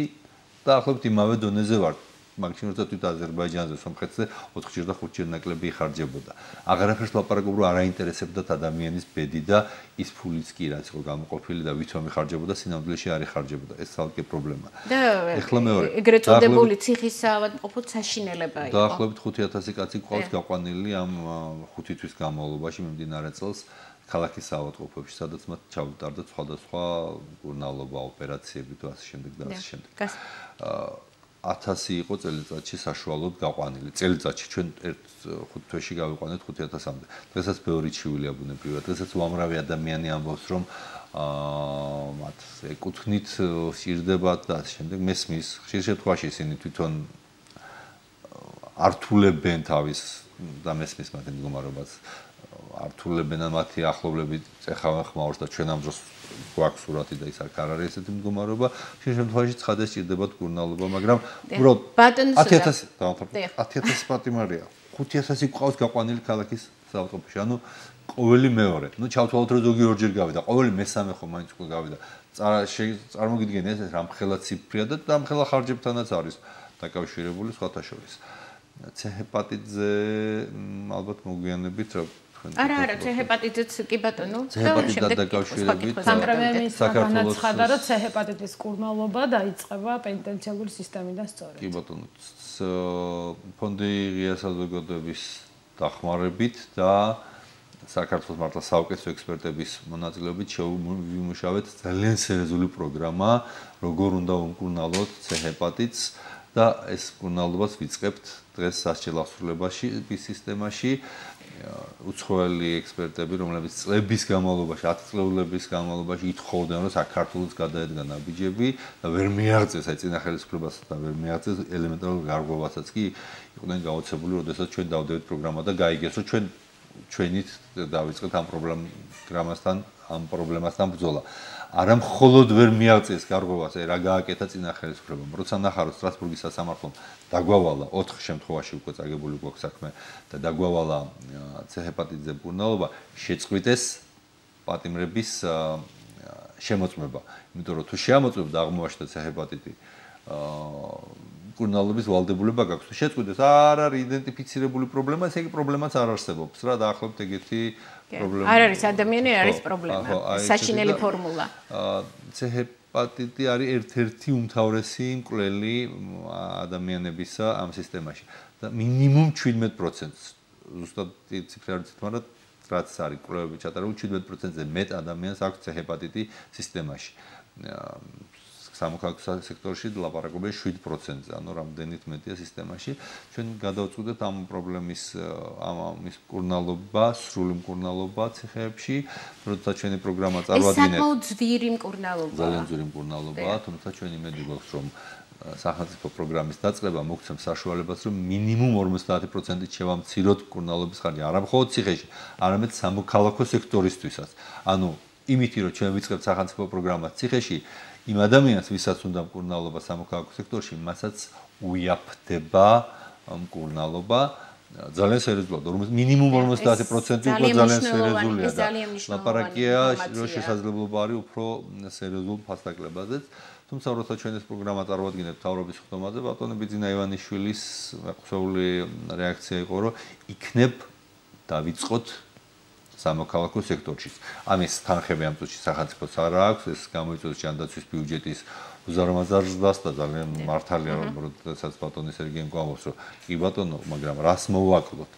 დაახლოებით იმავე დონეზე ვარ და თვით აზერბაიჯანზე სომხეთზე 4ჯერ და 5ჯერ ნაკლები იხარჯებოდა. აღარაფერს ლაპარაკობ რომ არ აინტერესებდათ ადამიანის ბედი და ის ფულიც კი რაც იყო გამოყოფილი და ვითომ იხარჯებოდა სინამდვილეში არ იხარჯებოდა. ეს თალკე პრობლემაა.
და ეხლა მეორე ეგრეთ წოდებული ციხის ავადმყოფოთ საშინელება იყო.
დაახლოებით 5000 კაცი ყავს გაყვანილი ამ 5 თვის განმავლობაში მიმდინარე წელს. ქალაქის ავადმყოფებში, სადაც მათ ჩავუტარდა სხვადასხვა კურნალობა, ოპერაციები თუ ასე შემდეგ და ასე შემდეგ. აა 1000 იყო წელიწადში საშუალოდ გაყვანილი. წელიწადში ჩვენ ერთ ხუთ თვეში გავიყვანეთ 5000-მდე. დღესაც ბევრი ჩიულია ბუნებრივად. დღესაც უამრავი ადამიანი ამბობს, რომ აა მათ ეკუთვნით სირდებათ და ამ შემდეგ მესმის ხშირ შემთხვევაში ისინი თვითონ ართულებენ თავის და მესმის მათ მდგომარეობას ართულებენ მათი ახლობლები წეხავენ ხმაურს და ჩვენ ამ დროს გვაქვს სურათი და ის არ არის ესეთი მდგომარეობა. შენ შემთხვევაში ცხადეს ჭირდებათ კურნალობა მაგრამ უბრალოდ 10000 დაამთავრე 10000 პატიმარია. 5000 ყავს გაყვანილი ქალაქის საავტობუსში ანუ ყოველი მეორე. ну ჩავთვალოთ რომ ზოგი ორჯერ გავიდა. ყოველი მესამე ხო მაინც უკვე გავიდა. წარმოგიდგენ ეს რამხელა ციფრია და რამხელა ხარჯებთანაც არის დაკავშირებული სხვათა შორის. ცეჰეპატიტზე ალბათ მოგვიანებით რა
არა არა ცეჰეპატიტიც კი ბატონო.
ცეჰეპატიტთან დაკავშირებით
სამპრემიის განაცხადა რომ ცეჰეპატიტის კურნალობა დაიწყება პენტენციალური სისტემიდან სწორედ.
კი ბატონო ფონდი ღია საზოგადოების დახმარებით და საქართველოს მართლა საუკეთესო ექსპერტების მონაწილეობით შევიმუშავეთ ძალიან სერიოზული პროგრამა როგორ უნდა უმკურნალოთ ცეჰეპატიტს და ეს კურნალობას ვიწყებთ დღეს სასჯელ აღსრულებაში სისტემაში უცხოელი ექსპერტები, რომლებიც წლების განმავლობაში, 10 წლების განმავლობაში ითხოვდნენ, რომ საქართველოს გადაედგა ნაბიჯები და ვერ მიაღწეს აი წინა ხელისუფლებას და ვერ მიაღწეს ელემენტარულ გარღვევასაც კი იყვნენ გაოცებული, როდესაც ჩვენ დავდებით პროგრამა და გაიგეს, რომ ჩვენ ჩვენით დავიწყეთ ამ პრობლემასთან, ამ პრობლემასთან ბრძოლა. არა მხოლოდ ვერ მიაღწიეს გარღვევას, აი რა გააკეთა წინა ხელისუფლებამ. როცა ნახარო სტრასბურგის სასამართლომ დაგვავალა 4 შემთხვევაში უკვე წაგებული გვაქვს საქმე და დაგვავალა ცეჰეპატიტზე ბურნალობა, შეწყვიტეს პატიმრების შემოწმება. იმიტომ რომ თუ შეამოწმებდა აღმოაჩნდა ცეჰეპატიტი აა კურნალობის ვალდებულება გაქვს. შეწყვიტეს, არ არის იდენტიფიცირებული პრობლემა, ესე იგი პრობლემაც არ არსებობს რა, დაახლოებით ეგეთი პრობლემა.
არ არის ადამიანი, არის პრობლემა. საშინელი ფორმულა.
აა ცეჰეპატიტი არის ერთ-ერთი უმთავრესი მკვლელი ადამიანებისა ამ სისტემაში და მინიმუმ 17%-ს ზუსტად ციფრი არ ვიცით, მაგრამ რაც არის კვლევები ჩატარებული 17%-ზე მეტ ადამიანს აქვს ცეჰეპატიტი სისტემაში. სამოქალაქო სექტორში ლაპარაკობენ 7%-ზე, ანუ რამდენით მეტია სისტემაში. ჩვენ გადავწყვეტეთ ამ პრობლემის ამ ამის კურნალობა, სრული კურნალობა ციხეებში, როცა ჩვენი პროგრამა წარვადგინეთ.
ეს საკმაოდ ძვირი კურნალობა.
ძალიან ძვირი კურნალობა, თუმცა ჩვენი იმედი გვაქვს, რომ სახელმწიფო პროგრამის დაწყება მოგცემ საშუალებას, რომ მინიმუმ 50%-ით შევამციროთ კურნალობის ხარჯი, არა მხოლოდ ციხეში, არამედ სამოქალაქო სექტორისთვისაც. ანუ იმითი რომ ჩვენ ვიწყებთ სახელმწიფო პროგრამას ციხეში იმ ადამიანს ვისაც უნდა მკურნალობა სამოქალაქო სექტორში მასაც უიაფდება მკურნალობა. ძალიან სერიოზულად მინიმუმ 50% უკვე ძალიან სერიოზულია და ლაპარაკია რომ შესაძლებლობა არის უფრო სერიოზულ ფასტაკლებაზეც თუმცა როცა ჩვენ ეს პროგრამა წარუადგინებთ თავრობის ხდომაზე ბატონი ბიძინა ივანიშვილის მეხსოული რეაქცია იყო რომ იქნებ დავიწყოთ სამოქალაქო სექტორში. ამის თანხები ამ წუთში სახელმწიფოს არ აქვს, ეს გამოიწვევს ჯანდაცვის ბიუჯეტის უზარმაზარს და ძალიან მართალია რომ როდესაც ბატონი სერგეიმ გვამბობს რომ კი ბატონო, მაგრამ რას მოვაკლოთ?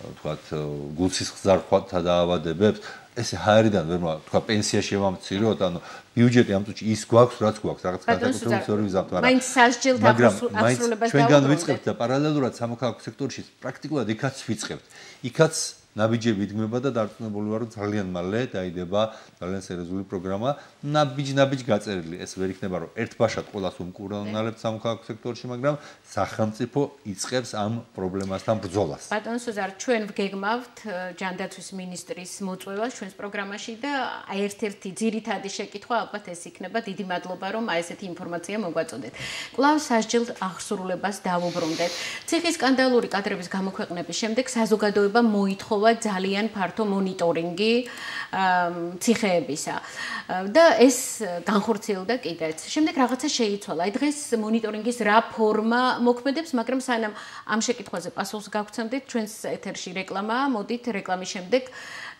თქვათ ონკოლოგიას, თქვათ გულსისხლძარღვთა დაავადებებს ესე ჰაერიდან ვერ მოვა, თქვა პენსია შევამციროთ, ანუ ბიუჯეტი ამ წუთში ის გვაქვს, რაც გვაქვს, რაღაც
კატასტროფული ვიზავთ, მაგრამ მაინც სასჯელთა ასრულებას
დავუბრუნდეთ. ჩვენგან ვიწყებთ და პარალელურად სამოქალაქო სექტორში პრაქტიკულად იქაც ვიწყებთ. იქაც ნაბიჯები იდგმება და დარწმუნებული ვარ რომ ძალიან მალე დაიდება ძალიან სერიოზული პროგრამა. ნაბიჯ ნაბიჯ გაწერილი. ეს ვერ იქნება რომ ერთბაშად ყოველას უმკურნალებთ სამოქალაქო სექტორში მაგრამ სახელმწიფო იწყებს ამ პრობლემასთან ბრძოლას.
ბატონ სუზარ ჩვენ ვგეგმავთ ჯანდაცვის მინისტრის მოწვევას ჩვენს პროგრამაში და ერთ-ერთი ძირითადი შეკითხვა ალბათ ეს იქნება. დიდი მადლობა რომ აი ესეთი ინფორმაცია მოგვაწოდეთ. კლავს სასჯელ აღსრულებას დავუბრუნდეთ. ციხის სკანდალური კადრების გამოქვეყნების შემდეგ საზოგადოება მოითხოვა მოთხოვა ძალიან ფართო მონიტორინგი ციხეებისა და ეს განხორციელდა კიდეც. შემდეგ რაღაცა შეიცვალა. აი დღეს მონიტორინგის რა ფორმა მოქმედებს, მაგრამ სანამ ამ შეკითხვაზე პასუხს გავცემდით, ჩვენს ეთერში რეკლამაა. მოდით რეკლამის შემდეგ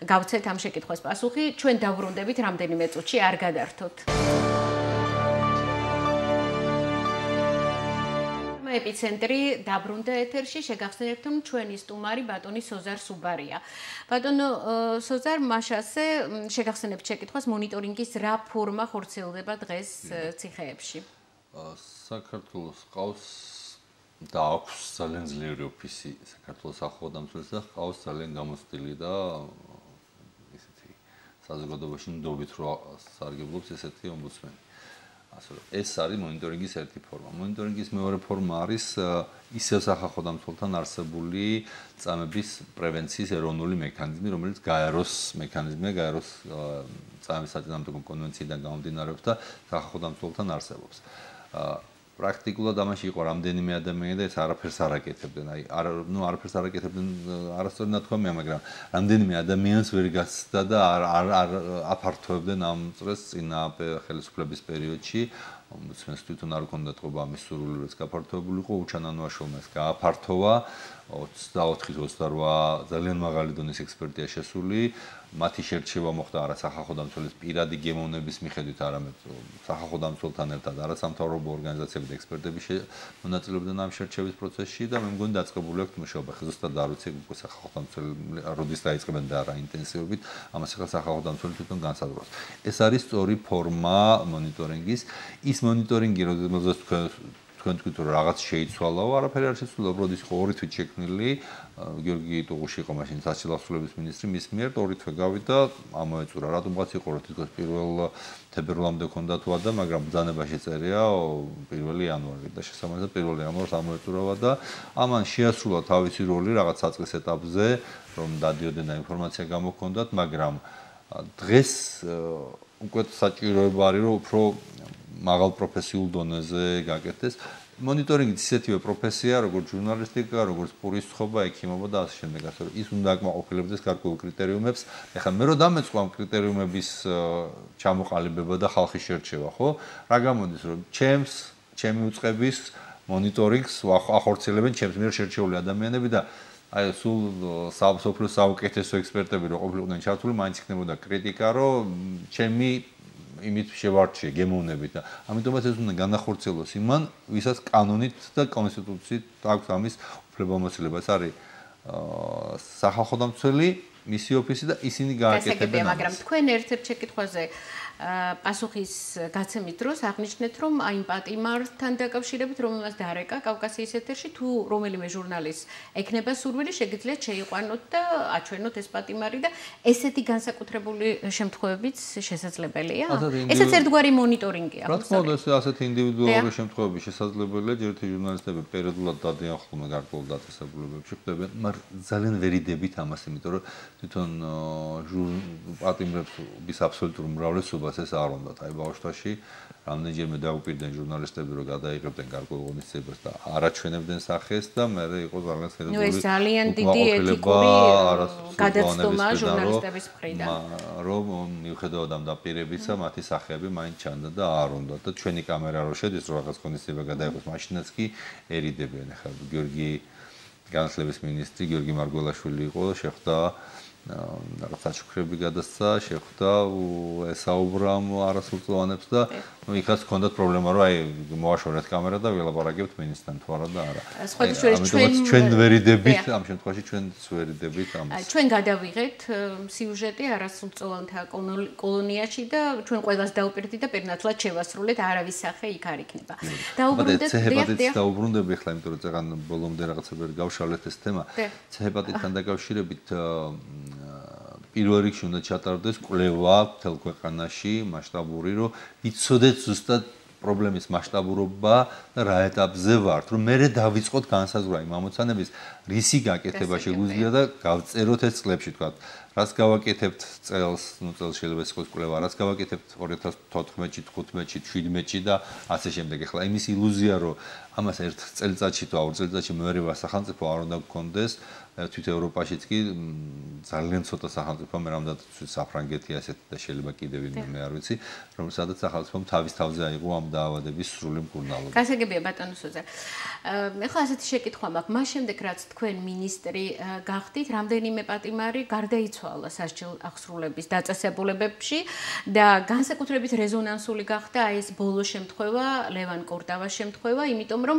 გავცეთ ამ შეკითხვას პასუხი. ჩვენ დავბრუნდებით რამდენიმე წუთში, არ გადართოთ. ეპიცენტრი დაბრუნდა ეთერში შეგახსენებთ რომ ჩვენი სტუმარი ბატონი სოზარ სუბარია. ბატონო სოზარ მაშასე შეგახსენებთ შეკითხვას მონიტორინგის რა ფორმა ხორციელდება დღეს ციხეებში?
საქართველოს ყავს და აქვს ძალიან ძლიერი ოფისი საქართველოს ახალგამცველს და ყავს ძალიან გამოცდილი და ესეთი საზოგადოებაში ნდობით რო სარგებლობს ესეთი ომბუდსმენი. ასე რომ ეს არის მონიტორინგის ერთი ფორმა. მონიტორინგის მეორე ფორმა არის ისევ სახალხო დამცველთან არსებული წამების პრევენციის ეროვნული მექანიზმი, რომელიც გაეროს მექანიზმია, გაეროს წამების საწინააღმდეგო კონვენციიდან გამომდინარეობს და სახალხო დამცველთან არსებობს. პრაქტიკულად ამაში იყო რამდენიმე ადამიანი და ეს არაფერს არ აკეთებდნენ. აი, არ ნუ არაფერს არ აკეთებდნენ, არასწორი ნათქვამია, მაგრამ რამდენიმე ადამიანს ვერ გასცდა და არ არ არ აფართოებდნენ ამ წრეს წინა ხელისუფლების პერიოდში. უმცენს თვითონ არ ქონდა თქობა ამის სრულიად გაფართოებული იყო, უჩანანოაშოვმა ეს გააფართოვა. 24-28 ძალიან მაღალი დონის ექსპერტია შესული. მათი შერჩევა მოხდა არა სახალხო დამცველის პირადი გემოვნების მიხედვით, არამედ სახალხო დამცველთან ერთად არა სამთავრობო ორგანიზაციები და ექსპერტები მონაწილეობდნენ ამ შერჩევის პროცესში და მე მგონი დაწყებული აქვს მუშაობა. ზუსტად არ ვიცი უკვე სახალხო დამცველი როდის დაიწყებენ და რა ინტენსივობით, ამას ახლა სახალხო დამცველი თვითონ განსაზღვრავს. ეს არის სწორი ფორმა მონიტორინგის. ის მონიტორინგი, რომელზეც თქვენ თქვით რომ რაღაც შეიცვალაო, არაფერი არ შეცვლა, უბრალოდ ის ორი თვით შექმნილი, გიორგი ტუღუში იყო მაშინ საცილახსულების ministri მის მიერ ორი თვე გავიდა, ამოეწურა, რატომღაც იყო რომ თვითონ პირველ თებერვლამდე ქონდა თუ არა, მაგრამ ბრძანებაში წერია 1 იანვარი და შესაბამისად 1 იანვარს ამოეწურავა და ამან შეასრულა თავისი როლი რაღაც საწყის ეტაპზე, რომ დადიოდნენ და ინფორმაცია გამოქონდათ, მაგრამ დღეს უკვე საჭიროება არის რომ უფრო მაღალ პროფესიულ დონეზე გაკეთდეს. მონიტორინგი ისეთივე პროფესია, როგორც ჟურნალისტიკა, როგორც პურისხობა, ექიმობა და ასე შემდეგ, ასე რომ ის უნდა აკმაყოფილებდეს გარკვეულ კრიტერიუმებს. ეხლა მე რო დამეწყო ამ კრიტერიუმების ჩამოყალიბება და ხალხის შერჩევა, ხო? რა გამოდის, რომ ჩემს, ჩემი უწყების მონიტორინგს ახორციელებენ ჩემს მიერ შერჩეული ადამიანები და აი სულ საფსოფლო საუკეთესო ექსპერტები რო ყოფილიყვნენ ჩართული, მაინც იქნებოდა კრიტიკა, რომ ჩემი იმით შევარჩიე გემოვნებით და ამიტომაც ეს უნდა განახორციელოს იმან, ვისაც კანონით და კონსტიტუციით აქვს ამის უფლებამოსილება. ეს არის აა სახალხო დამცველი მისი ოფისი და ისინი გააკეთებენ
ამას. მაგრამ თქვენ ერთ-ერთ შეკითხვაზე პასუხის გაცემის დროს აღნიშნეთ, რომ აი იმ პატიმართან დაკავშირებით, რომელმაც დაარეკა კავკასიის ეთერში, თუ რომელიმე ჟურნალის ეკნება სურვილი, შეგიძლიათ შეიყვანოთ და აჩვენოთ ეს პატიმარი და ესეთი განსაკუთრებული შემთხვევებიც შესაძლებელია. ესაც ერთგვარი მონიტორინგია.
რა თქმა უნდა, ეს ასეთი ინდივიდუალური შემთხვევები შესაძლებელია, ჯერეთი ჟურნალისტები პერიოდულად დადიან ხოლმე გარკვეულ დაწესებულებებში, ხდებიან, მაგრამ ძალიან ვერიდებით ამას, იმიტომ რომ თვითონ პატიმრების აბსოლუტურ უმრავლესობას ეს არ უნდათ. აი ბავშვაში რამდენჯერმე დაუპირდნენ ჟურნალისტები რომ გადაიღებდნენ გარკვეულ ღონისძიებას და არაჩვენებდნენ სახეს და მე იყო ძალიან სერიოზული
ნუ ეს ძალიან დიდი ეთიკური გადაცდომა ჟურნალისტების მხრიდან.
რომ მიუხედავად ამ დაპირებისა მათი სახეები მაინც ჩანდა და არ უნდა. და ჩვენი კამერა რო შედის რომ რაღაც ღონისძიება გადაიღოს მაშინაც კი ერიდებიან. ახლა გიორგი განათლების მინისტრი გიორგი მარგველაშვილი იყო შეხვდა რაღაც აჩუქრები გადასცა, შეხვდა ესაუბრა არასრულწლოვანებს და იქაც ჰქონდათ პრობლემა რომ აი მოაშორეთ კამერა და ველაპარაკებთ მინისტრთან თუ არა და არა.
სხვადასხვა ჩვენ
ჩვენ ვერიდებით ამ შემთხვევაში ჩვენ ვერიდებით ამას.
ჩვენ გადავიღეთ სიუჟეტი არასრულწლოვანთა კოლონიაში და ჩვენ ყველას დაუპირდით და პირნათლად შევასრულეთ არავის სახე იქ არ იქნება.
დაუბრუნდეთ ცეჰეპატიტს დაუბრუნდები ახლა იმიტომ რომ წეგან ბოლომდე რაღაცები გავშალეთ ეს თემა. ცეჰეპატიტთან დაკავშირებით პირველ რიგში უნდა ჩატარდეს კვლევა თელ ქვეყანაში მასშტაბური, რომ იცოდეთ ზუსტად პრობლემის მასშტაბურობა და რა ეტაპზე ვართ, რომ მე დავიწყოთ განსაზღვრა იმ ამოცანების რისი გაკეთება შეგვიძლია და გავწეროთ ეს წლებში თქვა. რას გავაკეთებთ წელს, ну წელს შეიძლება იყოს კვლევა, რას გავაკეთებთ 2014-ში, 15-ში, 17-ში და ასე შემდეგ. ახლა იმის ილუზია, რომ ამას ერთ წელიწადში თუ აურ წელიწადში მეერევა სახელმწიფო არ უნდა გქონდეს, თვით ევროპაშიც კი ძალიან ცოტა სახელმწიფო მე რამდენად საფრანგეთი ასეთი და შეიძლება კიდევ ვინმე მე არ ვიცი რომ სადაც სახელმწიფომ თავის თავზე აიღო ამ დაავადების სრული მკურნალობა.
გასაგებია ბატონო მე ხო ასეთი შეკითხვა მაქვს. მას შემდეგ რაც თქვენ მინისტრი გახდით, რამდენიმე პატიმარი გარდაიცვალა სასჯელ აღსრულების დაწესებულებებში და განსაკუთრებით რეზონანსული გახდა ეს ბოლო შემთხვევა, ლევან კორდავას შემთხვევა, იმიტომ რომ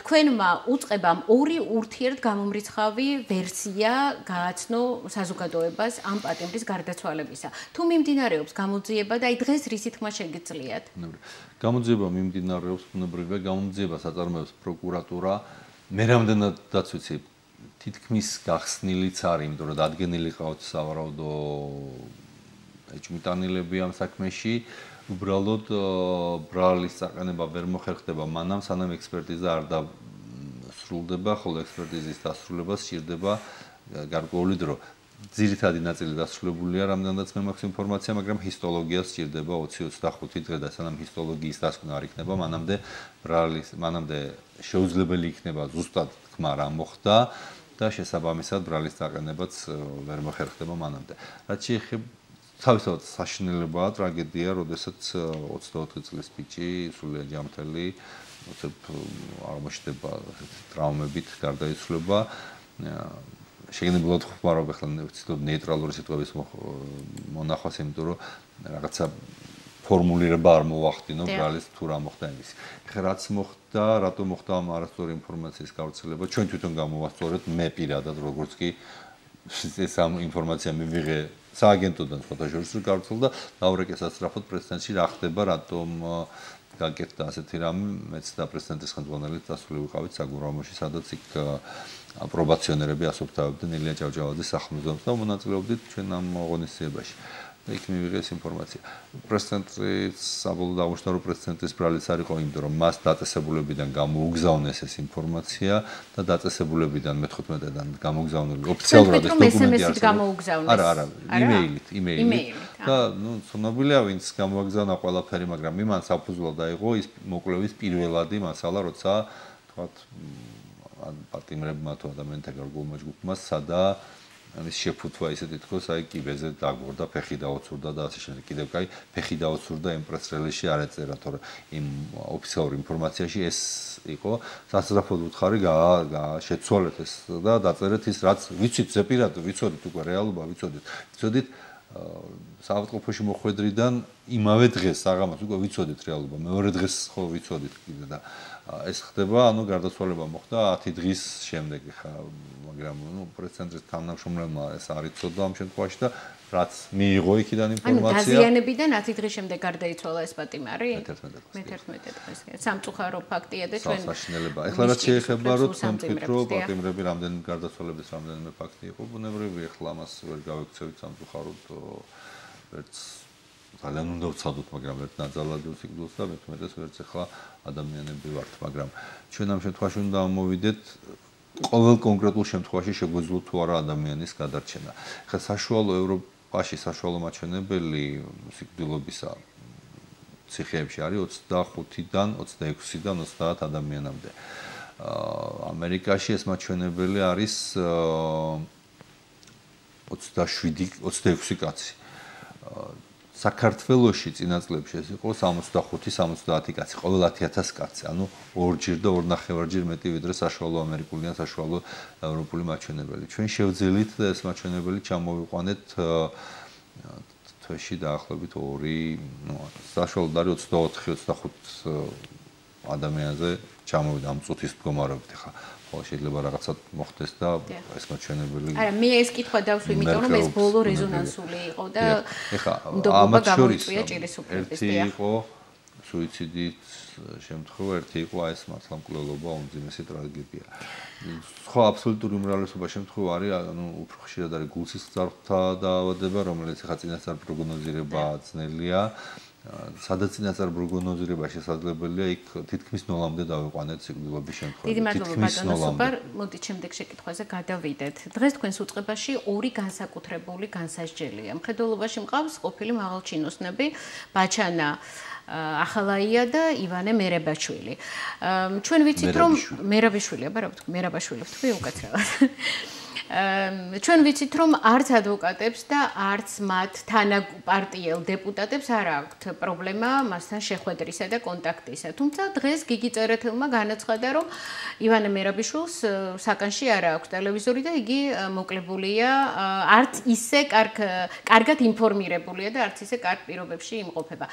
თქვენმა უצებამ ორი ურთიერთ გამომრიცხავი ვერსია გააცნო საზოგადოებას ამ პატიმრის გარდაცვალებისა. თუ მიმდინარეობს გამოძიება და აი დღეს რისი თქმა შეგიძლიათ?
გამოძიება მიმდინარეობს, ბუნებრივია გამოძიებას აწარმოებს პროკურატურა. მე რამდენად დაცვიცი თითქმის გახსნილიც არის, იმიტომ რომ დადგენილი ყავთ სავარაუდო ეჭმიტანილები ამ საქმეში. უბრალოდ ბრალის საყენება ვერ მოხერხდება მანამ სანამ ექსპერტიზა არ და სრულდება, ხოლო ექსპერტიზის დასრულებას სჭირდება გარკვეული დრო. ძირითადი ნაწილი დასრულებულია, რამდენადაც მე მაქვს ინფორმაცია, მაგრამ ჰისტოლოგია სჭირდება 20-25 დღე და სანამ ჰისტოლოგიის დასკვნა არ იქნება, მანამდე ბრალის, მანამდე შეუძლებელი იქნება ზუსტად თქმა რა მოხდა და შესაბამისად ბრალის დაყენებაც ვერ მოხერხდება მანამდე. რაც შეეხება თავისთავად საშინელებაა ტრაგედია, როდესაც 24 წლის ბიჭი სულიერ ჯამთელი უცებ აღმოჩნდება ტრავმებით გარდაიცვლება შეგნებულად ხმარობ ახლა ვცდილობ ნეიტრალური სიტყვების მონახვას იმიტომ რომ რაღაცა ფორმულირება არ მოვახდინო ბრალის თუ რა მოხდა იმის. ეხლა რაც მოხდა, რატო მოხდა ამ არასწორი ინფორმაციის გავრცელება, ჩვენ თვითონ გამოვასწორეთ მე პირადად როგორც კი ეს ამ ინფორმაცია მივიღე სააგენტოდან სხვათა შორის გავრცელდა, დავრეკე სასწრაფოდ პრეზიდენტში რა ხდება, რატომ გაკეთდა ასეთი რამე მეც და პრეზიდენტის ხელმძღვანელით დასული ვიყავით საგურამოში სადაც იქ აპრობაციონერები ასოფთავებდნენ ილია ჭავჭავაძის სახელმძღვანელოს და მონაწილეობდით ჩვენ ამ ღონისძიებაში. იქ მივიღეს ინფორმაცია. პრეზიდენტის საბოლოო აღმოჩნდა რომ პრეზიდენტის ბრალიც არ იყო იმიტომ რომ მას დაწესებულებიდან გამოუგზავნეს ეს ინფორმაცია და დაწესებულებიდან მე-15-დან გამოგზავნილი ოფიციალურად ეს დოკუმენტი არის. არა, არა, იმეილით, იმეილით. და ნუ ცნობილია ვინც გამოაგზავნა ყველაფერი, მაგრამ იმან საფუძვლად აიღო ის მოკლევის პირველადი მასალა, როცა თქვათ პატიმრებმა თუ ადამიანთა გარკვეულმა ჯგუფმა სადა ამის შეფუთვა ისეთი თქოს, აი კიბეზე დაგორდა, ფეხი დაოცურდა და ასე შემდეგ. კიდევ კაი, ფეხი დაოცურდა იმ პრესრელისში არ ეწერა, თორე იმ ოფიციალურ ინფორმაციაში ეს იყო. სასწრაფოდ უთხარი შეცვალეთ ეს და დაწერეთ ის, რაც ვიცით ზეპირად, ვიცოდით უკვე რეალობა, ვიცოდით. ვიცოდით საავადმყოფოში მოხვედრიდან იმავე დღეს საღამოს უკვე ვიცოდით რეალობა მეორე დღეს ხო ვიცოდით კიდე და ეს ხდება ანუ გარდაცვალება მოხდა 10 დღის შემდეგ ხა მაგრამ ნუ პრეზიდენტის თანამშრომლებმა ეს არიწოდა ამ შემთხვევაში და რაც მიიღო იქიდან ინფორმაცია
ანუ დაზიანებიდან 10 დღის შემდეგ გარდაიცვალა ეს პატიმარი?
მე-11
დღეს. სამწუხარო ფაქტია და ჩვენ
საშინელება ეხლა რაც შეეხება რომ თქვით რომ პატიმრები რამდენი გარდაცვალების რამდენიმე ფაქტი იყო ბუნებრივი ეხლა მას ვერ გავიქცევით სამწუხაროდ ვერც ძალიან უნდა ვცადოთ, მაგრამ ერთ ნაძალად ვსიგდულს და მე თვითონ ვერც ახლა ადამიანები ვართ, მაგრამ ჩვენ ამ შემთხვევაში უნდა მოვიდეთ ყოველ კონკრეტულ შემთხვევაში შეგვეძლო თუ არა ადამიანის გადარჩენა. ხა საშუალო ევროპაში საშუალო მაჩვენებელი სიგდილობისა ციხეებში არის 25-დან 26-დან 30 ადამიანამდე. აა ამერიკაში ეს მაჩვენებელი არის 27 26 კაცი. საქართველოში წინა წლებში ეს იყო 65-70 კაცი, ყოველ 10000 კაცი, ანუ ორჯერ და ორნახევარჯერ მეტი ვიდრე საშუალო ამერიკული ან საშუალო ევროპული მაჩვენებელი. ჩვენ შევძელით და ეს მაჩვენებელი ჩამოვიყვანეთ თვეში დაახლოებით 2, ну, საშუალო და 24-25 ადამიანზე ჩამოვიდა ამ წუთის მდგომარეობით, ხა ხო შეიძლება რაღაცა მოხდეს და ეს მაჩვენებელი
არა მე ეს კითხვა დავშვი იმიტომ რომ ეს ბოლო რეზონანსული იყო და
ეხა ამათ შორის ერთი იყო სუიციდით შემთხვევა. ერთი იყო აი ეს მართლა მკვლელობა უმძიმესი ტრაგედია. ხო აბსოლუტური უმრავლესობა შემთხვევა არის ანუ უფრო ხშირად არის გულსის ძარღვთა დაავადება რომელიც ეხა წინასწარ პროგნოზირება ძნელია სადაც წინასწარ პროგნოზირება შესაძლებელია იქ თითქმის ნოლამდე დავიყვანეთ სიკვდილობის შემთხვევაში.
დიდი მადლობა ბატონო სუპარ, მოდით შემდეგ შეკითხვაზე გადავიდეთ. დღეს თქვენს უწყებაში ორი განსაკუთრებული განსასჯელია. მხედველობაში მყავს ყოფილი მაღალჩინოსნები ბაჩანა ახალაია და ივანე მერებაშვილი. ჩვენ ვიცით რომ მერაბიშვილი, აბა რა ვთქვი, მერაბაშვილი ვთქვი უკაცრავად. ჩვენ ვიცით რომ არც ადვოკატებს და არც მათ თანაპარტიელ დეპუტატებს არ აქვთ პრობლემა მასთან შეხვედრისა და კონტაქტისა. თუმცა დღეს გიგი წერეთელმა განაცხადა რომ ივანე მერაბიშვილს საკანში არ აქვს ტელევიზორი და იგი მოკლებულია არც ისე კარგ კარგად ინფორმირებულია და არც ისე კარგ პირობებში იმყოფება.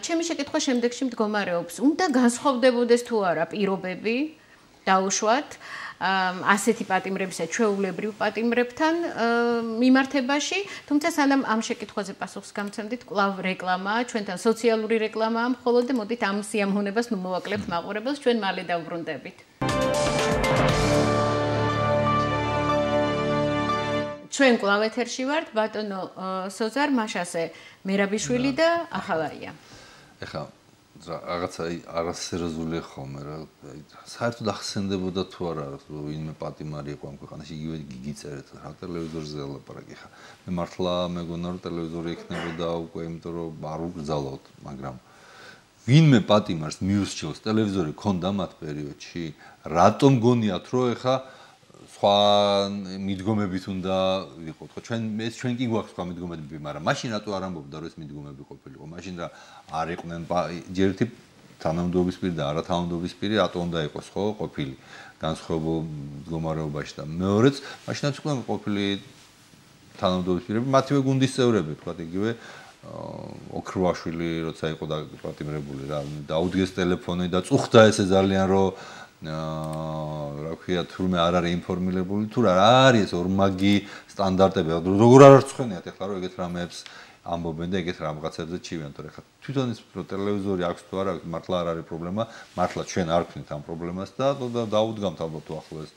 ჩემი შეკითხვა შემდეგში მდგომარეობს. უნდა განსხვავდებოდეს თუ არა პირობები დაუშვათ ასეთი პატიმრებისა ჩვეულებრივ პატიმრებთან მიმართებაში, თუმცა სანამ ამ შეკითხვაზე პასუხს გამცემდით, კლავ რეკლამა, ჩვენთან სოციალური რეკლამაა მხოლოდ და მოდით ამ სიამოვნებას ნუ მოვაკლებთ მაყურებელს, ჩვენ მალე დავბრუნდებით. ჩვენ კლავ ეთერში ვართ, ბატონო სოზარ მაშასე, მერაბიშვილი და ახალაია.
ეხა რაღაცა არასერიოზული ხომ რა საერთოდ ახსენდებოდა თუ არა ვინმე პატიმარი იყო ამ ქვეყანაში იგივე გიგი წერეთ რა ტელევიზორზე ლაპარაკი ხა. მე მართლა მეგონა რომ ტელევიზორი ექნებოდა უკვე იმიტომ რომ არ უგზავნოთ მაგრამ ვინმე პატიმარს მიუსჩილს ტელევიზორი ქონდა მათ პერიოდში რატომ გონიათ რომ ეხა სხვა მიდგომებით უნდა ვიყოთ. ხო ჩვენ ეს ჩვენ კი გვაქვს სხვა მიდგომები მაგრამ მაშინ რატო არ ამბობდა რომ ეს მიდგომები ყოფილიყო? მაშინ რა არ იყვნენ ჯერტი თანამდებობის პირი და არა თანამდებობის პირი რატო უნდა იყოს ხო ყოფილი განსხვავებულ მდგომარეობაში და მეორეც მაშინაც უკვე ყოფილი თანამდებობის პირები მათივე გუნდის წევრები თქვა იგივე ოქროაშვილი როცა იყო და პატიმრებული რა დაუდგეს ტელეფონი და წუხდა ესე ძალიან რომ რა ქვია თურმე არ არის ინფორმირებული. თუ რა არის ეს ორმაგი სტანდარტები? როგორ არ არცხენიათ ახლა რომ ეგეთ რამეებს ამბობენ და ეგეთ რაღაცებზე ჩივიან? თორე ხა თვითონ ის ტელევიზორი აქვს თუ არა მართლა არ არის პრობლემა. მართლა ჩვენ არ ვქნით ამ პრობლემას და დაუდგამთ ალბათ თუ ახლოს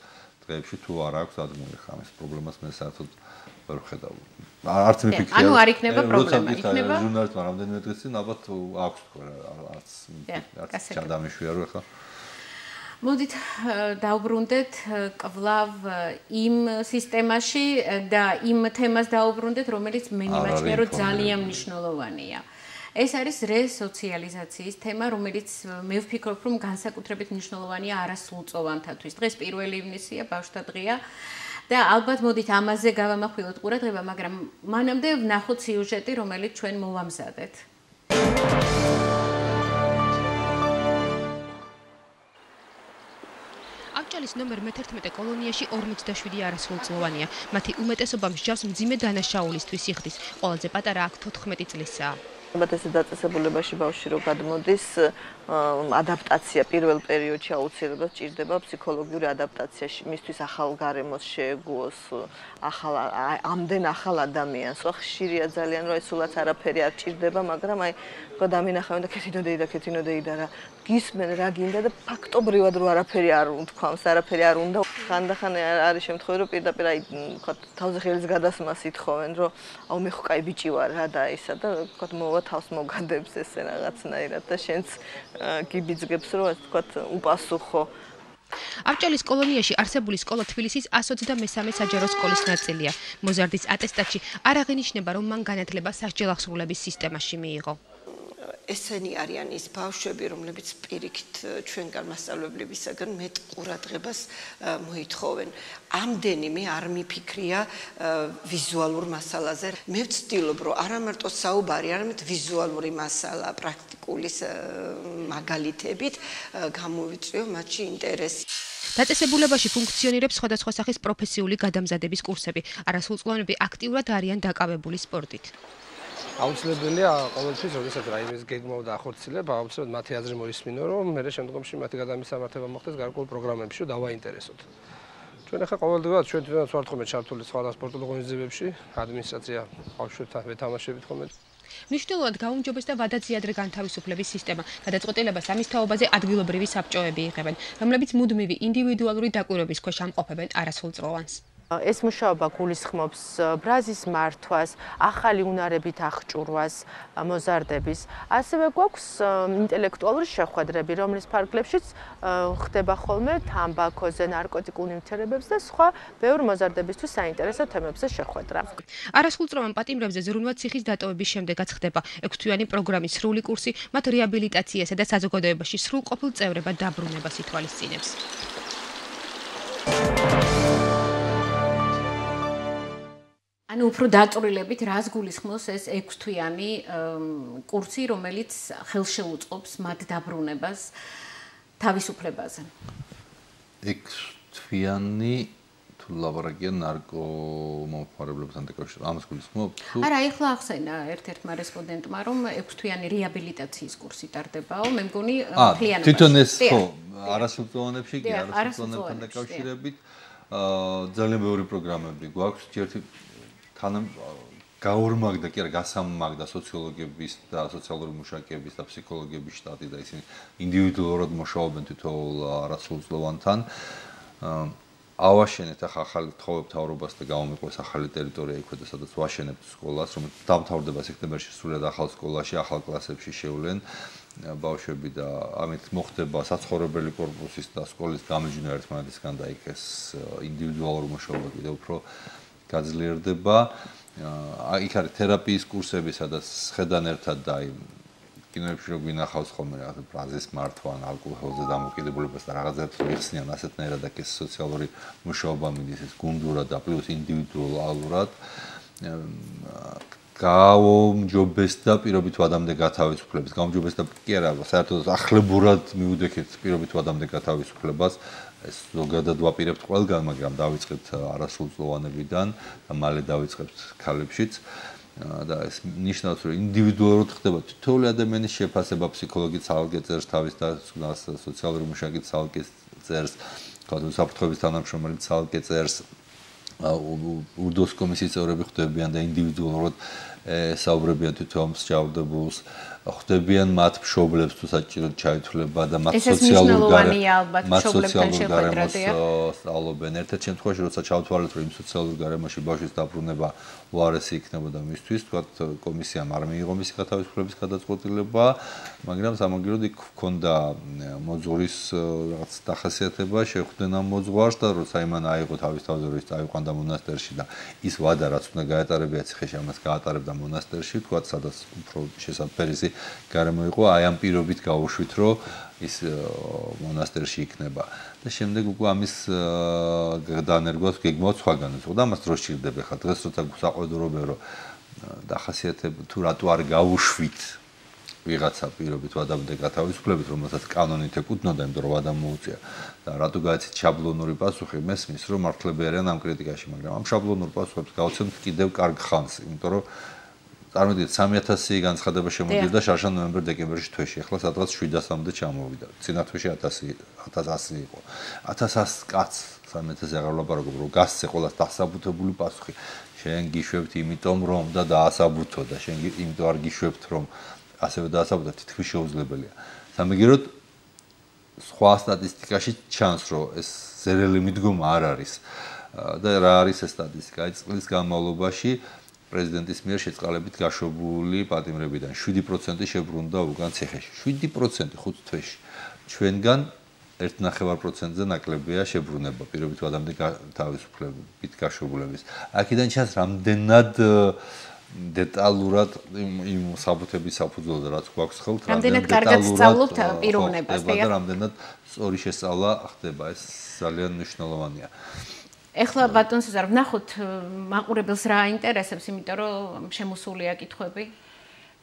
დღეებში თუ არ აქვს ადგილი ხა ეს პრობლემას მე საერთოდ ვერ ხედავ არც მიფიქრე
ანუ არ იქნება პრობლემა იქნება?
ჟურნალისტმა რამდენიმე დღეს წინ ალბათ აქვს თქო რა არც არც ჩადამიშვია რომ ხა
მოდით დაუბრუნდეთ კლავ იმ სისტემაში და იმ თემას დაუბრუნდეთ, რომელიც მე მიმაჩნია, რომ ძალიან მნიშვნელოვანია. ეს არის რესოციალიზაციის თემა, რომელიც მე ვფიქრობ, რომ განსაკუთრებით მნიშვნელოვანია არასრულწლოვანთათვის. დღეს 1 ივნისია, ბავშვთა დღეა. და ალბათ მოდით ამაზე გავამახვილოთ ყურადღება, მაგრამ მანამდე ვნახოთ სიუჟეტი, რომელიც ჩვენ მოვამზადეთ.
აკჭალის ნომერ 11 კოლონიაში 47 არასრულწლოვანია. მათი უმეტესობა მსჯავს მძიმე დანაშაულისთვის იხდის. ყველაზე პატარა აქ 14 წლისაა.
ალბათ ესე დაწესებულებაში ბავშვი რო გადმოდის ადაპტაცია პირველ პერიოდში აუცილებლად ჭირდება ფსიქოლოგიური ადაპტაცია მისთვის ახალ გარემოს შეეგუოს ახალ ამდენ ახალ ადამიანს ხო ხშირია ძალიან რომ ესულაც არაფერი არ ჭირდება მაგრამ აი ხო დამინახავენ და ქეთინო დეი და ქეთინო დეი და რა გისმენ რა გინდა და ფაქტობრივად რომ არაფერი არ უთქვამს, არაფერი არ უნდა. ხანდახან არის შემთხვევა რომ პირდაპირ აი თქვა თავზე ხელის გადასმას ითხოვენ, რომ აუ მე ხო კაი ბიჭი ვარ რა და ისა და თქვა მოვა თავს მოგადებს ესე რაღაცნაირად და შენც გიბიძგებს რომ ასე თქვა უპასუხო.
ავჭალის კოლონიაში არსებული სკოლა თბილისის 123 საჯარო სკოლის ნაწილია. მოზარდის ატესტატში არ აღინიშნება, რომ მან განათლება სასჯელახსრულების სისტემაში მიიღო.
ესენი არიან ის ბავშვები, რომლებიც პირიქით ჩვენგან მასწავლებლებისაგან მეტ ყურადღებას მოითხოვენ. ამდენიმე არ მიფიქრია ვიზუალურ მასალაზე. მე ვცდილობ, რომ არა მარტო საუბარი, არამედ ვიზუალური მასალა პრაქტიკულის მაგალითებით გამოვიწვიო მათში ინტერესი.
დაწესებულებაში ფუნქციონირებს სხვადასხვა სახის პროფესიული გადამზადების კურსები. არასრულწლოვანები აქტიურად არიან დაკავებული სპორტით.
აუცილებელია ყოველთვის, როდესაც რაიმეს გეგმავ და ახორციელებ, აუცილებლად მათი აზრი მოისმინო, რომ მე შემდგომში მათი გადამისამართება მოხდეს გარკვეულ პროგრამებში, რომ დავაინტერესოთ. ჩვენ ახლა ყოველდღიურად ჩვენ თვითონაც ვართ ხოლმე ჩართული სხვა სპორტულ ღონისძიებებში, ადმინისტრაცია ბავშვებთან ვეთამაშებით ხოლმე.
მნიშვნელოვნად გაუმჯობესდა ვადაციადრე განთავისუფლების სისტემა. გადაწყვეტილებას ამის თაობაზე ადგილობრივი საბჭოები იღებენ, რომლებიც მუდმივი ინდივიდუალური დაკვირვების ქვეშ ამყოფებენ არასრულწლოვანს.
ეს მუშაობა გულისხმობს ბრაზის მართვას, ახალი უნარებით აღჭურვას, მოზარდების. ასევე გვაქვს ინტელექტუალური შეხვედრები, რომლის ფარგლებშიც ხდება ხოლმე თამბაქოზე, ნარკოტიკულ ნივთიერებებზე და სხვა ბევრ მოზარდებისთვის საინტერესო თემებზე შეხვედრა.
არასრულწლოვან პატიმრებზე ზრუნვა ციხის დატოვების შემდეგაც ხდება ექვთვიანი პროგრამის სრული კურსი, მათ რეაბილიტაციასა და საზოგადოებაში სრულყოფილ წევრებად დაბრუნებას ითვალისწინებს.
ანუ უფრო დაწვრილებით რას გულისხმობს ეს 6 თვიანი კურსი, რომელიც ხელშეუწყობს მათ დაბრუნებას თავისუფლებაზე.
6 თვიანი თუ ლაბორატორია ნარკო მომხმარებლებთან დაკავშირებით ამას გულისხმობ თუ
არა ეხლა ახსენა ერთ-ერთმა რესპონდენტმა რომ 6 თვიანი რეაბილიტაციის კურსი ტარდებაო. მე მგონი
ფლიანობაში თვითონ ეს ხო არასრულწლოვანებში კი არასრულწლოვანებთან დაკავშირებით აა ძალიან ბევრი პროგრამები გვაქვს. ერთი თანამ გაორმაგდა, კი არა, გასამმაგდა სოციოლოგების და სოციალური მუშაკების და ფსიქოლოგების შტატი და ისინი ინდივიდუალურად მუშაობენ თითოეულ არასრულწლოვანთან. ავაშენეთ ახ ახალ თხოვებ თავრობას და გამომიყვეს ახალი ტერიტორია იქვე სადაც ვაშენებთ სკოლას, რომელიც დამთავრდება სექტემბერში სრულად ახალ სკოლაში, ახალ კლასებში შევლენ ბავშვები და ამით მოხდება საცხოვრებელი корпуსის და სკოლის გამიჯვნა ერთმანეთისგან და იქ ეს ინდივიდუალური მუშაობა კიდევ უფრო გაძლიერდება. იქ არის თერაპიის კურსები, სადაც ხედან ერთად და აი კინოებში რო გვინახავს ხოლმე რა ბრაზის მართვა ან ალკოჰოლზე დამოკიდებულებას და რაღაცებს მიხსნიან ასეთნაირად და ეს სოციალური მუშაობა მიდის ეს გუნდურად და პლუს ინდივიდუალურად გაუმჯობესდა პირობით ვადამდე გათავისუფლებას. გაუმჯობესდა კი არა, საერთოდ ახლებურად მიუდექეთ პირობით ვადამდე გათავისუფლებას. ეს ზოგადად ვაპირებთ ყველგან, მაგრამ დავიწყებთ არასრულწლოვანებიდან და მალე დავიწყებთ ქალებშიც. და ეს ნიშნავს, რომ ინდივიდუალურად ხდება თითოეული ადამიანის შეფასება ფსიქოლოგიის ცალკე წერს თავის და სოციალური მუშაკის ცალკე წერს, თქვა საფრთხების თანამშრომელი ცალკე წერს. ურდოს კომისიის წევრები ხდებიან და ინდივიდუალურად საუბრებიან თვითონ მსჯავრდებულს. ხვდებიან მათ მშობლებს თუ საჭირო ჩაითვლება და მათ სოციალურ გარემოს მათ სოციალურ გარემოს სწავლობენ. ერთ-ერთ შემთხვევაში როცა ჩავთვალეთ რომ იმ სოციალურ გარემოში ბავშვის დაბრუნება უარესი იქნებოდა მისთვის თქვა კომისიამ არ მიიღო მისი გათავისუფლების გადაწყვეტილება მაგრამ სამაგიეროდ იქ ჰქონდა მოძღვრის რაღაც დახასიათება შეხვდნენ ამ მოძღვარს და როცა იმან აიღო თავის თავზე რომ ის წაიყვანდა მონასტერში და ის ვადა რაც უნდა გაეტარებია ციხეში ამას გაატარებდა მონასტერში თქვა სადაც უფრო შესაძფერისი გარემო იყო აი ამ პირობით გაუშვით რომ ის მონასტერში იქნება. და შემდეგ უკვე ამის დანერგვას გეგმოთ სხვაგანაც ხო და ამას დრო სჭირდება ხა. დღეს როცა საყოველთაობე რომ დახასიათებ თუ რატო არ გაუშვით ვიღაცა პირობით ვადამდე გათავისუფლებით რომელსაც კანონით ეკუთვნოდა იმ დრო ვადამ მოუწია. და რატო გაიცით შაბლონური პასუხი? მესმის რომ მართლები არიან ამ კრიტიკაში მაგრამ ამ შაბლონურ პასუხებს გავცემთ კიდევ კარგ ხანს იმიტომ რომ წარმოდიეთ 3000 განცხადება შემოდიოდა შარშან ნოემბერ-დეკემბერში თვეში. ახლა სადღაც 700-მდე ჩამოვიდა. წინა თვეში 1000 1100 იყო. 1100 კაც 3000 აღარ ვლაპარაკობ, რომ გასცე ყველა დასაბუთებული პასუხი. შენ გიშვებთ იმიტომ რომ და დაასაბუთო და შენ იმიტომ არ გიშვებთ რომ ასევე დაასაბუთო თითქმის შეუძლებელია. სამაგიეროდ სხვა სტატისტიკაში ჩანს რომ ეს ზერელი მიდგომა არ არის და რა არის ეს სტატისტიკა? წლის განმავლობაში პრეზიდენტის მიერ შეწყალებით გაშვებული პატიმრებიდან 7% შებრუნდა უკან ციხეში. 7% ხუთ თვეში. ჩვენგან 1.9%-ზე ნაკლებია შებრუნება პირობით ადამიანის თავისუფლებით გაშვებულების. აქედან ჩანს რამდენად დეტალურად იმ საბუთების საფუძველზე რაც გვაქვს ხელთ,
რამდენად კარგად სწავლობთ პიროვნებას,
და რამდენად სწორი შესწავლა ხდება, ეს ძალიან მნიშვნელოვანია.
ეხლა ბატონ სეზარ ვნახოთ მაყურებელს რა აინტერესებს, იმიტომ რომ შემოსულია კითხვები.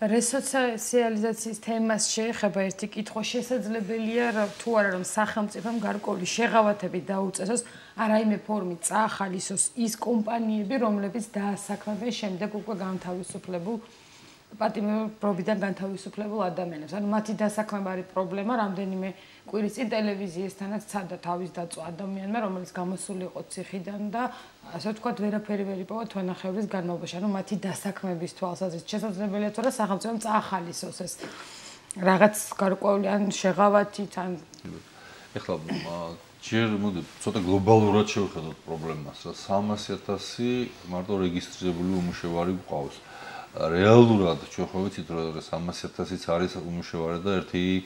რესოციალიზაციის თემას შეეხება ერთი კითხვა შესაძლებელია თუ არა რომ სახელმწიფომ გარკვეული შეღავათები დაუწესოს არაიმე ფორმით წაახალისოს ის კომპანიები რომლებიც დაასაქმებენ შემდეგ უკვე განთავისუფლებულ პატიმრობიდან განთავისუფლებულ ადამიანებს. ანუ მათი დასაქმება არის პრობლემა, რამდენიმე კვირის წინ ტელევიზიესთანაც ცადა თავის დაწვა ადამიანმა, რომელიც გამოსული იყო ციხიდან და ასე ვთქვათ, ვერაფერი ვერ იპოვა თვენახევრის განმავლობაში. ანუ მათი დასაქმების თვალსაზრისით შესაძლებელია თუ რა სახელმწიფომ წაახალისოს ეს რაღაც გარკვეული ან შეღავათით ან
ეხლა ჯერ მოდი ცოტა გლობალურად შევხედოთ პრობლემას რა 300000 მარტო რეგისტრირებული უმუშევარი გვყავს. რეალურად ჩვენ ხო ვიცით რომ 300000-იც არის უმუშევარი და 1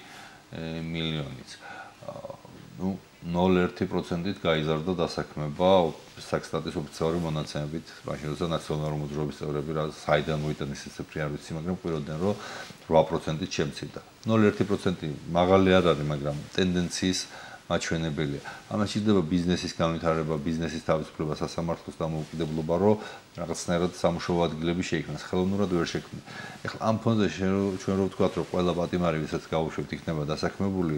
მილიონიც. ნუ 0.1%-ით გაიზარდა დასაქმება საქსტატის ოფიციალური მონაცემებით, მაშინ როცა ნაციონალური მოძრაობის წევრები რა საიდან მოიტანენ ეს ციფრი არ ვიცი, მაგრამ ყვიროდნენ რომ 8%-ით შემცირდა. 0.1% მაღალი არ არის, მაგრამ ტენდენციის მაჩვენებელია. ამას შეიძლება ბიზნესის განვითარება, ბიზნესის თავისუფლება, სასამართლოს დამოუკიდებლობა, რომ რაღაცნაირად სამუშაო ადგილები შეიქმნას, ხელოვნურად ვერ შექმნა. ეხლა ამ ფონზე ჩვენ რო ვთქვათ, რომ ყველა პატიმარი, ვისაც გავუშვებთ, იქნება დასაქმებული,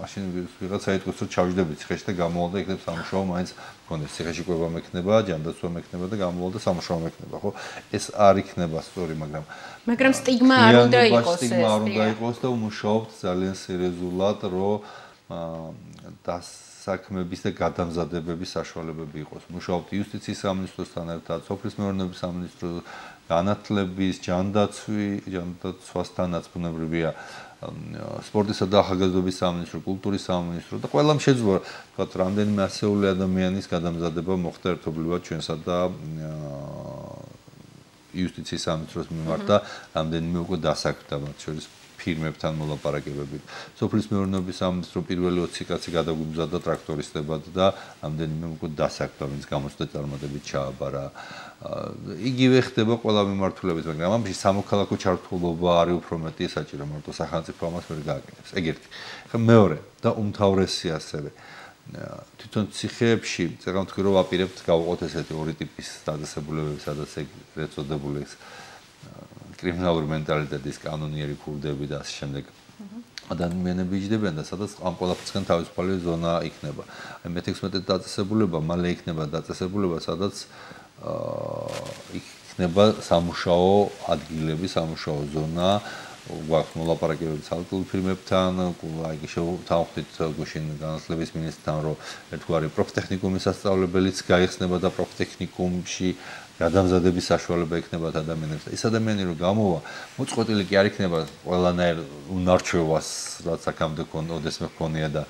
მაშინ ვიღაცა ეთქოს, რომ ჩავჯდებით ციხეში და გამოვალ და იქნებ სამუშაო მაინც მქონდეს. ციხეში ყვება მექნება, ჯანდაცვა მექნება და გამოვალ და სამუშაო მექნება, ხო? ეს არ იქნება სწორი, მაგრამ
მაგრამ სტიგმა არ უნდა იყოს ეს.
სტიგმა არ უნდა იყოს და უმუშაობთ ძალიან სერიოზულად, რომ დასაქმების და გადამზადებების საშუალებები იყოს. მუშაობთ იუსტიციის სამინისტროსთან ერთად, სოფლის მეურნეობის სამინისტროს, განათლების, ჯანდაცვი, ჯანდაცვასთანაც ბუნებრივია სპორტისა და ახალგაზრდობის სამინისტრო, კულტურის სამინისტრო და ყველამ შეძლო, თქვათ, რამდენიმე ასეული ადამიანის გადამზადება მოხდა ერთობლივად ჩვენსა და იუსტიციის სამინისტროს მიმართ და რამდენიმე უკვე დასაქმდა მათ შორის ფირმებთან მოლაპარაკებებით. სოფლის მეურნეობის სამინისტრო პირველი 20 კაცი გადაგუმზადდა ტრაქტორისტებად და ამდენიმე უკვე დასაქმდა, ვინც გამოსდა წარმატებით ჩააბარა. იგივე ხდება ყველა მიმართულებით, მაგრამ ამაში სამოქალაქო ჩართულობა არის უფრო მეტი საჭირო, მარტო სახელმწიფო ამას ვერ გააკეთებს. ეგ ერთი. ხა მეორე და უმთავრესი ასევე თვითონ ციხეებში წერან თქვი რომ ვაპირებთ გავუყოთ ესეთი ორი ტიპის დაწესებულებები, სადაც ეგ რეწოდებული ეს კრიმინალური მენტალიტეტის კანონიერი ქურდები და ასე შემდეგ ადამიანები იჯდებიან და სადაც ამ ყველაფერსგან თავისუფალი ზონა იქნება. აი მე-16 დაწესებულება მალე იქნება დაწესებულება, სადაც აა იქნება სამუშაო ადგილები, სამუშაო ზონა, გვაქვს მოლაპარაკებები საერთოდ ფირმებთან, აი შევთავაზეთ გუშინ განათლების მინისტრთან, რომ ერთგვარი პროფტექნიკუმის სასწავლებელიც გაიხსნება და პროფტექნიკუმში გადამზადების საშუალება ექნებათ ადამიანებს. ეს ადამიანი რომ გამოვა, მოწყვეტილი კი არ იქნება ყველანაირ უნარჩვევას, რაც აქამდე კონოდეს მქონია და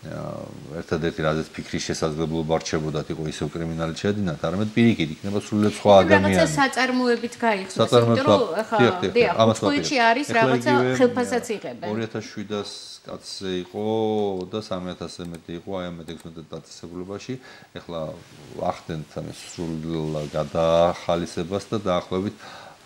ერთადერთი რაზეც ფიქრის შესაძლებლობა რჩებოდათ იყო ისევ კრიმინალი შეედინათ, არამედ პირიქით იქნება სრულიად სხვა ადამიანი.
რაღაცა საწარმოებით გაიხსნა, იმიტომ რომ ახლა დიახ, თუიჩი არის რაღაცა ხელფასაც იღებენ.
2700 კაცზე იყო და 3000-ზე მეტი იყო აი ამ 16 დაწესებულებაში. ეხლა ახდენთ ამ სრულ გადახალისებას და დაახლოებით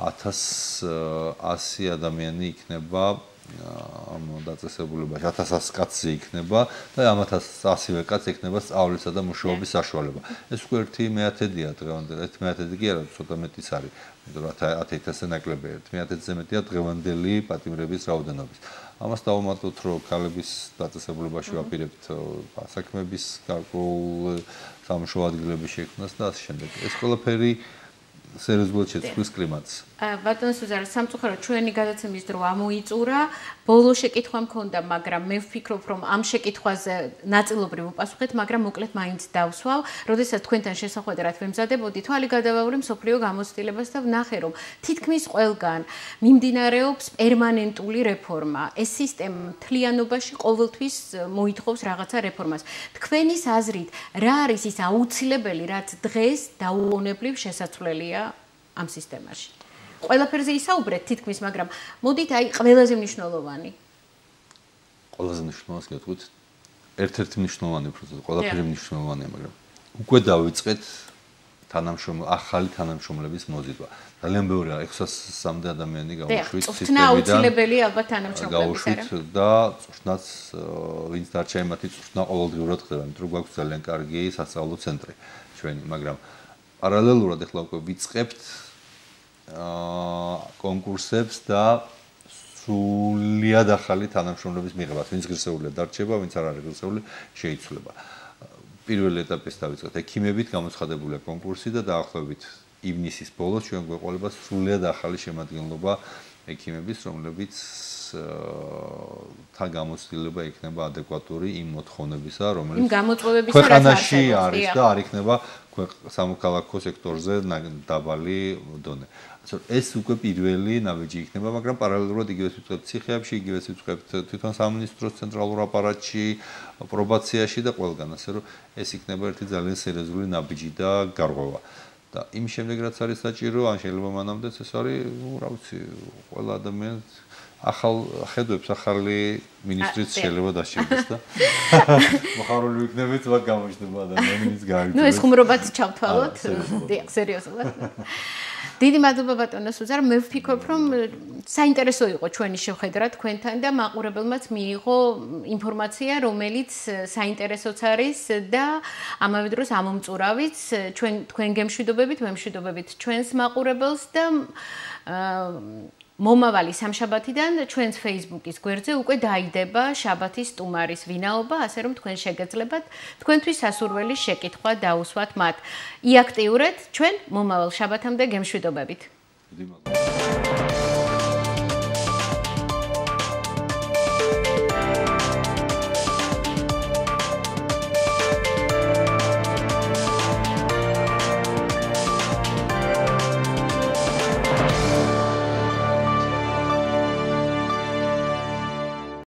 1100 ადამიანი იქნება ამ დაწესებულებაში 1100 კაცი იქნება და ამ 1100-ვე კაცი იქნება სწავლისა და მუშაობის საშუალება. ეს უკვე ერთი მეათედია დღევანდელ, ერთი მეათედი კი არა, ცოტა მეტიც არის. რომ 10000-ზე ნაკლებია, ერთი მეათედზე მეტია დღევანდელი პატიმრების რაოდენობის. ამას დავუმატოთ, რომ ქალების დაწესებულებაში ვაპირებთ ასაქმების გარკვეულ სამშო ადგილების შექმნას და ასე შემდეგ. ეს ყველაფერი სერიოზულად შეცვლის კლიმატს.
ბატონ სუზარ, სამწუხაროდ ჩვენი გადაცემის დრო ამოიწურა. ბოლო შეკითხვა მქონდა, მაგრამ მე ვფიქრობ, რომ ამ შეკითხვაზე ნაწილობრივ უპასუხეთ, მაგრამ მოკლედ მაინც დავსვავ. როდესაც თქვენთან შესახვედრად ვემზადებოდი, თვალი გადავავრი მსოფლიო გამოცდილებას და ვნახე, რომ თითქმის ყველგან მიმდინარეობს პერმანენტული რეფორმა. ეს სისტემა თლიანობაში ყოველთვის მოითხოვს რაღაცა რეფორმას. თქვენის აზრით, რა არის ის აუცილებელი, რაც დღეს დაუონებლივ შესაძლებელია ამ სისტემაში? ყველაფერზე ისაუბრეთ თითქმის, მაგრამ მოდით აი ყველაზე მნიშვნელოვანი.
ყველაზე მნიშვნელოვანი გეტყვით. ერთ-ერთი მნიშვნელოვანი პროცესი, ყველაფერი მნიშვნელოვანია, მაგრამ უკვე დავიწყეთ თანამშრომლ ახალი თანამშრომლების მოზიდვა. ძალიან ბევრია 603 ადამიანი გავუშვით
სისტემიდან. წვრთნა აუცილებელი ალბათ თანამშრომლების არა.
გავუშვით და წვრთნაც ვინც დარჩა იმათი წვრთნა ყოველდღიურად ხდება, იმიტომ რომ გვაქვს ძალიან კარგი სასწავლო ცენტრი ჩვენი, მაგრამ პარალელურად ახლა უკვე ვიწყებთ კონკურსებს და სულიად ახალი თანამშრომლების მიღებას, ვინც ღირსეულია დარჩება, ვინც არ არის ღირსეული, შეიცვლება. პირველ ეტაპის დავიწყეთ ექიმებით, გამოცხადებულია კონკურსი და დაახლოებით ივნისის ბოლოს ჩვენ გვეყოლება სულიად ახალი შემადგენლობა ექიმების, რომლებიც თან გამოცდილება იქნება ადეკვატური იმ მოთხოვნებისა, რომელიც
იმ გამოწვევებისა ქვეყანაში
არის და არ იქნება სამოქალაქო სექტორზე დაბალი დონე. ასე ეს უკვე პირველი ნაბიჯი იქნება, მაგრამ პარალელურად იგივე სიტყვებს ციხეებში, იგივე სიტყვებს თვითონ სამინისტროს ცენტრალურ აპარატში, პრობაციაში და ყველგან, ასე რომ ეს იქნება ერთი ძალიან სერიოზული ნაბიჯი და გარღვევა. და იმ შემდეგ რაც არის საჭირო, ან შეიძლება მანამდეც ეს არის, ну, რა ვიცი, ყველა ადამიანს ახალ ხედვებს ახალი ministrits შეიძლება დაშვიდეს და მოხარული ვიქნებით მაგ გამოჩნდება ადამიანის გარკვეულ.
ნუ ეს ხუმრობაც ჩავთვალოთ. დიახ, სერიოზულად. დიდი მადლობა ბატონო სუზარ, მე ვფიქრობ, რომ საინტერესო იყო ჩვენი შეხვედრა თქვენთან და მაყურებელმაც მიიღო ინფორმაცია, რომელიც საინტერესოც არის და ამავე დროს ამომწურავიც ჩვენ თქვენ გემშვიდობებით, მემშვიდობებით ჩვენს მაყურებელს და მომავალი სამშაბათიდან ჩვენს Facebook-ის გვერდზე უკვე დაიდება შაბათის სტუმარის ვინაობა, ასე რომ თქვენ შეგეძლებათ თქვენთვის სასურველი შეკითხვა დაუსვათ მათ. იაქტიურეთ ჩვენ მომავალ შაბათამდე გემშვიდობებით. დიდი მადლობა.